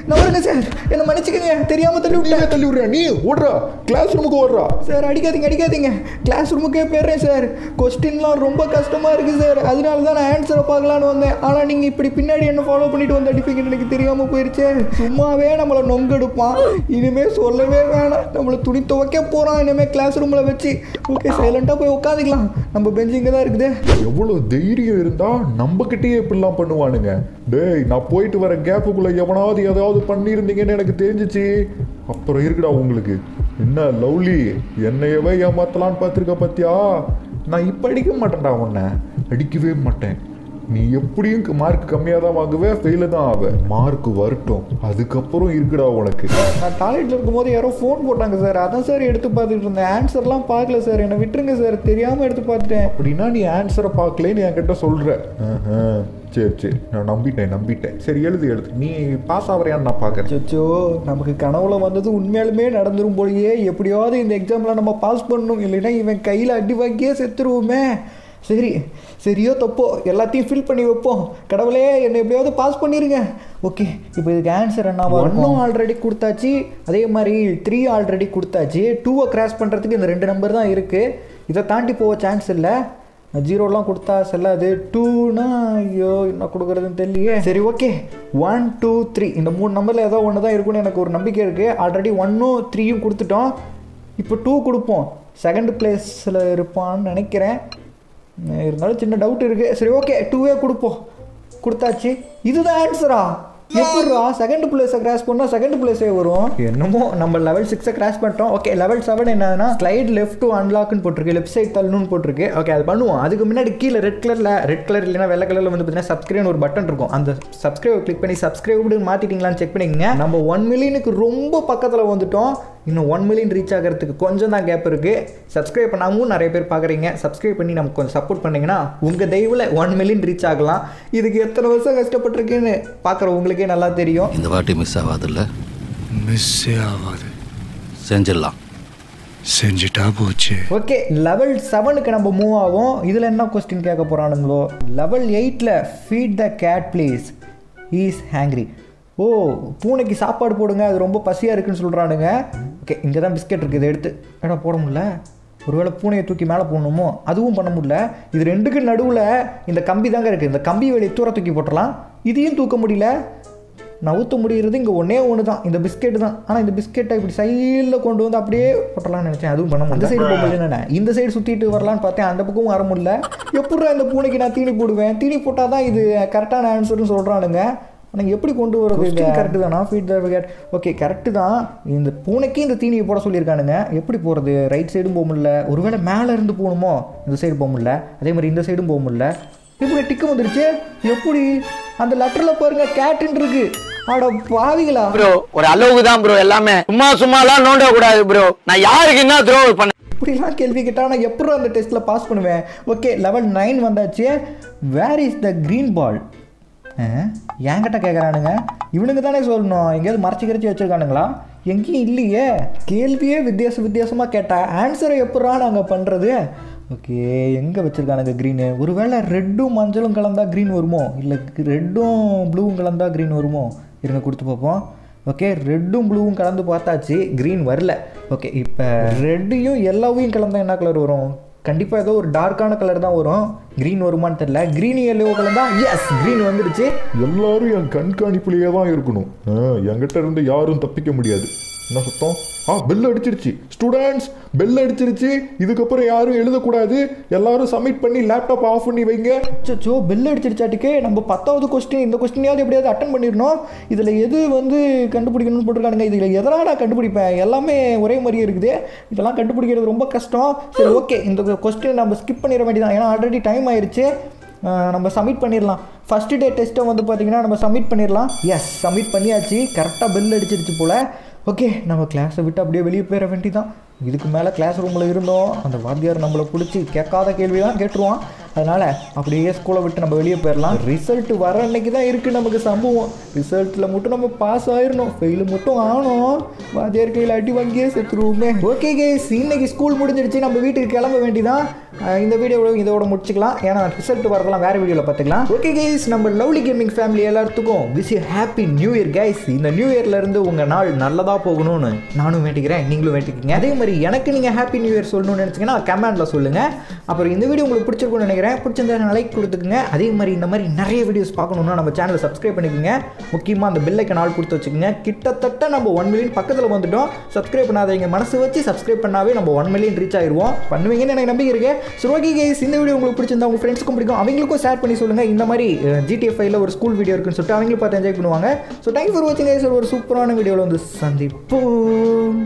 நவருங்க சார். என்ன மன்னிச்சுக்கங்க. தெரியாம தள்ளி விட்டேன். நீயே தள்ளி விடுறியா நீ ஓடுறா. கிளாஸ் ரூமுக்கு ஓடுறா. சார் அடிக்காதீங்க அடிக்காதீங்க. கிளாஸ் ரூமுக்கே போயிடுறேன் சார். கொஸ்டின்லாம் ரொம்ப கஷ்டமாக இருக்குது சார். அதனால தான் நான் ஆன்சரை பார்க்கலான்னு வந்தேன். ஆனால் நீங்கள் இப்படி பின்னாடி என்ன ஃபாலோ பண்ணிட்டு வந்து அடிப்பீங்கன்னு எனக்கு தெரியாமல் போயிருச்சே. சும்மாவே நம்மளை நொங்கெடுப்பான். இனிமேல் சொல்லவே வேணாம். நம்மளை துணி துவைக்க போகிறான் இனிமேல் கிளாஸ் ரூமில் வச்சு. ஓகே சைலண்ட்டாக போய் உட்காந்துக்கலாம் நம்ம பெஞ்சு இங்கே தான் இருக்குது. எவ்வளவு தைரியம் இருந்தா நம்ம கிட்டயே இப்படிலாம் பண்ணுவானுங்க. டேய் நான் போயிட்டு வர கேப்புக்குள்ள எவனாவது ஏதாவது பண்ணியிருந்தீங்கன்னு எனக்கு தெரிஞ்சிச்சு. அப்புறம் இருக்குடா உங்களுக்கு. என்ன லவ்லி? என்னையவே ஏமாத்தலான்னு பார்த்துருக்க பாத்தியா? நான் இப்போ அடிக்க மாட்டேன்டா உன்னை. அடிக்கவே மாட்டேன். நீ எப்படியும் மார்க் கம்மியாக தான் வாங்குவே ஃபெயிலு தான் ஆவ. மார்க் வரட்டும். அதுக்கப்புறம் இருக்குடா உனக்கு. நான் டாய்லெட்டில் இருக்கும்போது யாரோ ஃபோன் போட்டாங்க சார் அதான் சார் எடுத்து பார்த்துட்டு இருந்தேன். ஆன்சர்லாம் பார்க்கல சார் என்னை விட்டுருங்க சார் தெரியாமல் எடுத்து பார்த்துட்டேன். அப்படின்னா நீ ஆன்சரை பார்க்கலன்னு என்கிட்ட ஆஹா, சரி சரி. நான் நம்பிட்டேன் நம்பிட்டேன். சரி எழுது எழுது. நீ பாஸ் ஆகிறியான்னு நான் பார்க்குறேன். அச்சோ நமக்கு கனவுல வந்தது உண்மையாலுமே நடந்துரும் போலயே. எப்படியாவது இந்த எக்ஸாமில் நம்ம பாஸ் பண்ணணும். இல்லைன்னா இவன் கையில் அடி வாங்கியே செத்துருவோமே. சரி சரியோ தப்போ எல்லாத்தையும் ஃபில் பண்ணி வைப்போம். கடவுளே என்னை எப்படியாவது பாஸ் பண்ணிருங்க. ஓகே இப்போ இதுக்கு ஆன்சர் என்ன? ஒன்றும் ஆல்ரெடி கொடுத்தாச்சு. அதே மாதிரி த்ரீ ஆல்ரெடி கொடுத்தாச்சு. டூவை கிராஸ் பண்ணுறதுக்கு இந்த ரெண்டு நம்பர் தான் இருக்குது இதை தாண்டி போக சான்ஸ் இல்லை. ஜீரோலாம் கொடுத்தா செல்லாது. டூனா ஐயோ என்ன கொடுக்குறதுன்னு தெரியலையே. சரி ஓகே ஒன் டூ த்ரீ இந்த மூணு நம்பரில் ஏதோ ஒன்று தான் இருக்கும்னு எனக்கு ஒரு நம்பிக்கை இருக்குது ஆல்ரெடி ஒன்னும் த்ரீயும் கொடுத்துட்டோம். இப்போ டூ கொடுப்போம். செகண்ட் பிளேஸில் இருப்பான்னு நினைக்கிறேன். இருந்தாலும் சின்ன டவுட் இருக்குது சரி ஓகே டூவே கொடுப்போம். கொடுத்தாச்சு. இதுதான் ஆன்சரா எப்படிரா செகண்ட் பிளேஸை கிராஸ் பண்ணால் செகண்ட் பிளேஸே வரும். என்னமோ நம்ம லெவல் சிக்ஸை கிராஸ் பண்ணிட்டோம். ஓகே லெவல் செவன் என்னன்னா ஸ்லைட் லெஃப்ட் டு அன்லாக்னு போட்டிருக்கு. லெஃப்ட் சைட் தள்ளணும்னு போட்டிருக்கு. ஓகே அது பண்ணுவோம். அதுக்கு முன்னாடி கீழே ரெட் கலரில் ரெட் கலர் இல்லைன்னா வெள்ளை கலரில் வந்து பார்த்தீங்கன்னா சப்ஸ்கிரைப் ஒரு பட்டன் இருக்கும். அந்த சப்ஸ்கிரைப் கிளிக் பண்ணி சப்ஸ்கிரைப்னு மாற்றிட்டீங்களான்னு செக் பண்ணிக்கங்க. நம்ம ஒன் மில்லியனுக்கு ரொம்ப பக்கத்தில் வந்துட்டோம். இன்னும் ஒன் மில்லியன் ரீச் ஆகிறதுக்கு கொஞ்சம் தான் கேப் இருக்குது சப்ஸ்கிரைப் பண்ணாமல் நிறைய பேர் பார்க்குறீங்க சப்ஸ்கிரைப் பண்ணி நமக்கு கொஞ்சம் சப்போர்ட் பண்ணிங்கன்னா உங்கள் தெய்வில் ஒன் மில்லியன் ரீச் ஆகலாம். இதுக்கு எத்தனை வருஷம் கஷ்டப்பட்டிருக்கேன்னு பார்க்குற உங்களுக்கே நல்லா தெரியும். இந்த வாட்டி மிஸ் ஆகாதுல்ல? மிஸ்ஸே ஆகாது. செஞ்சிடலாம். செஞ்சுட்டா போச்சு. ஓகே லெவல் செவனுக்கு நம்ம மூவ் ஆகும் இதில் என்ன கொஸ்டின் கேட்க போகிறானுங்களோ லெவல் எயிட்டில் feed the cat please is hungry oh பூனைக்கு சாப்பாடு போடுங்க. அது ரொம்ப பசியாக இருக்குன்னு சொல்கிறானுங்க ஓகே இங்கே தான் பிஸ்கெட் இருக்குது இதை எடுத்து ஏடா போட முடியல? ஒருவேளை பூனையை தூக்கி மேலே போடணுமோ? அதுவும் பண்ண முடியல. இது ரெண்டுக்கு நடுவில் இந்த கம்பி தாங்க இருக்குது இந்த கம்பி வெளியே தூர தூக்கி போட்டுடலாம். இதையும் தூக்க முடியல. நவுத்த முடிகிறது இங்கே ஒன்றே ஒன்று தான் இந்த பிஸ்கெட் தான். ஆனால் இந்த பிஸ்கெட்டை இப்படி சைடில் கொண்டு வந்து அப்படியே போட்டலாம்னு நினச்சேன். அதுவும் பண்ண அந்த சைடு போக முடியல இந்த சைடு சுற்றிட்டு வரலான்னு பார்த்தேன். அந்த பக்கமும் வர முடியல. எப்படிடா இந்த பூனைக்கு நான் தீனி போடுவேன்? தீனி போட்டால் தான் இது கரெக்டான ஆன்சர்னு சொல்கிறானுங்க ஆனால் எப்படி கொண்டு வரது? கரெக்டு தானா? Feed the cat okay correct தான். இந்த பூனைக்கு இந்த தீனியை போட சொல்லியிருக்கானுங்க. எப்படி போகிறது ரைட் சைடும் போக முடியல. ஒருவேளை மேலே இருந்து போகணுமோ? இந்த சைடு போக முடியல. அதே மாதிரி இந்த சைடும் போக முடியல. இப்படி டிக்கு வந்துருச்சு. எப்படி? அந்த லெட்டரில் பாருங்க கேட்டுன்னு இருக்கு. அட பாவிகளா. ப்ரோ ஒரு அளவுக்கு தான் ப்ரோ எல்லாமே. சும்மா சும்மாலாம் நோண்ட கூடாது ப்ரோ நான் யாருக்கு என்ன துரோகம் பண்ண இப்படிலாம் கேள்வி கேட்டால் நான் எப்படி அந்த டெஸ்ட்டில் பாஸ் பண்ணுவேன்? ஓகே லெவல் நைன் வந்தாச்சு. வேர் இஸ் த க்ரீன் பால் என்கிட்ட கேட்குறானுங்க இவனுங்க தானே சொல்லணும். எங்கேயாவது மறைச்சி கரைச்சி வச்சுருக்கானுங்களா? எங்கேயும் இல்லையே. கேள்வியே வித்தியாச வித்தியாசமாக கேட்டால் ஆன்சரை எப்படா நாங்கள் பண்ணுறது ஓகே எங்கே வச்சுருக்கானுங்க க்ரீனு ஒருவேளை ரெட்டும் மஞ்சளும் கலந்தா க்ரீன் வருமோ? இல்லை ரெட்டும் ப்ளூவும் கலந்தா க்ரீன் வருமோ? இருங்க கொடுத்து பார்ப்போம். ஓகே ரெட்டும் ப்ளூவும் கலந்து பார்த்தாச்சு க்ரீன் வரல. ஓகே இப்போ ரெட்டையும் எல்லோவையும் கலந்தால் என்ன கலர் வரும்? கண்டிப்பாக ஏதோ ஒரு டார்க்கான கலர் தான் வரும். க்ரீன் வருமான்னு தெரியல. க்ரீன் எல்லோ கலர் தான்? எஸ் க்ரீன் வந்துடுச்சு. எல்லாரும் என் கண்காணிப்புலேயே தான் இருக்கணும். என்கிட்ட இருந்து யாரும் தப்பிக்க முடியாது. என்ன சுத்தம்? ஆ பெல் அடிச்சிருச்சு. ஸ்டூடெண்ட்ஸ் பெல் அடிச்சிருச்சு. இதுக்கப்புறம் யாரும் எழுதக்கூடாது. எல்லாரும் சப்மிட் பண்ணி லேப்டாப் ஆஃப் பண்ணி வைங்க. அச்சோ பெல் அடிச்சிருச்சாட்டுக்கே. நம்ம பத்தாவது கொஸ்டின் இந்த கொஸ்டினையாவது எப்படியாவது அட்டன் பண்ணிடணும். இதில் எது வந்து கண்டுபிடிக்கணும்னு போட்டிருக்கானுங்க. இதில் எதனால் நான் கண்டுபிடிப்பேன்? எல்லாமே ஒரே மாதிரியே இருக்குது. இதெல்லாம் கண்டுபிடிக்கிறது ரொம்ப கஷ்டம். சரி ஓகே இந்த கொஸ்டின் நம்ம ஸ்கிப் பண்ணிட வேண்டியதான் ஏன்னா ஆல்ரெடி டைம் ஆயிடுச்சு நம்ம சப்மிட் பண்ணிடலாம். ஃபஸ்ட்டு டே டெஸ்ட்டை வந்து பார்த்தீங்கன்னா நம்ம சப்மிட் பண்ணிடலாம். எஸ் சப்மிட் பண்ணியாச்சு. கரெக்டாக பெல் அடிச்சிருச்சு போல். ஓகே நம்ம கிளாஸை விட்டு அப்படியே வெளியே போயிட வேண்டியதான் இதுக்கு மேலே கிளாஸ் ரூமில் இருந்தோம். அந்த வாத்தியார் நம்மளை பிடிச்சி கேட்காத கேள்வி தான் கேட்டுருவான். அதனால் அப்படியே ஸ்கூலை விட்டு நம்ம வெளியே போயிடலாம் ரிசல்ட் வர அன்னைக்கு தான் இருக்குது நமக்கு சம்பவம். ரிசல்ட்டில் மட்டும் நம்ம பாஸ் ஆயிடணும் ஃபெயிலு மட்டும் ஆகணும். வாத்தியார் கையில் அடி வாங்கியே செத்துருவோமே. ஓகே கேஸ் இன்னைக்கு ஸ்கூல் முடிஞ்சிடுச்சு. நம்ம வீட்டுக்கு கிளம்ப வேண்டிதான். இந்த வீடியோவோட இதோட முடிச்சுக்கலாம். ஏன்னா ரிசல்ட் வரதெல்லாம் வேறு வீடியோவில் பார்த்துக்கலாம். ஓகே கைஸ் நம்ம லவ்லி கேமிங் ஃபேமிலி எல்லாத்துக்கும் wish happy new year guys இந்த நியூ இயர்லேருந்து உங்கள் நாள் நல்லதாக போகணும்னு நானும் வேண்டிக்கிறேன். நீங்களும் வேண்டிக்கிங்க. அதே மாதிரி எனக்கு நீங்கள் ஹாப்பி நியூ இயர் சொல்லணும்னு நினச்சிங்கன்னா கமெண்டில் சொல்லுங்கள் அப்புறம் இந்த வீடியோ உங்களுக்கு பிடிச்சிருக்கும்னு நினைக்கிறேன். பிடிச்சிருந்தா லைக் கொடுத்துக்குங்க. அதே மாதிரி இந்த மாதிரி நிறைய வீடியோஸ் பார்க்கணுன்னா நம்ம சேனலை சப்ஸ்கிரைப் பண்ணிக்கோங்க. முக்கியமாக அந்த பெல் நாள் கொடுத்து வச்சுக்கோங்க. கிட்டத்தட்ட நம்ம ஒன் மில்லியன் பக்கத்தில் வந்துட்டோம். சப்ஸ்கிரைப் பண்ணாதவங்க மனசு வச்சு சப்ஸ்கிரைப் பண்ணாவே நம்ம ஒன் மில்லியன் ரீச் ஆயிடுவோம் பண்ணுவீங்கன்னு எனக்கு நம்பிக்கை இருக்கு. ஸோ ஓகே கைஸ் இந்த வீடியோ உங்களுக்கு பிடிச்சிருந்தா உங்கள் ஃப்ரெண்ட்ஸ்க்கும் பிடிக்கும். அவங்களுக்கும் ஷேர் பண்ணி சொல்லுங்கள் இந்த மாதிரி ஜிடிஎஃப்ஐல ஒரு ஸ்கூல் வீடியோ இருக்குன்னு சொல்லிட்டு அவங்களும் பார்த்து என்ஜாய் பண்ணுவாங்க. ஸோ தேங்க்யூ ஃபார் வாட்சிங் கைஸ் ஒரு சூப்பரான வீடியோவில் வந்து சந்திப்போம்.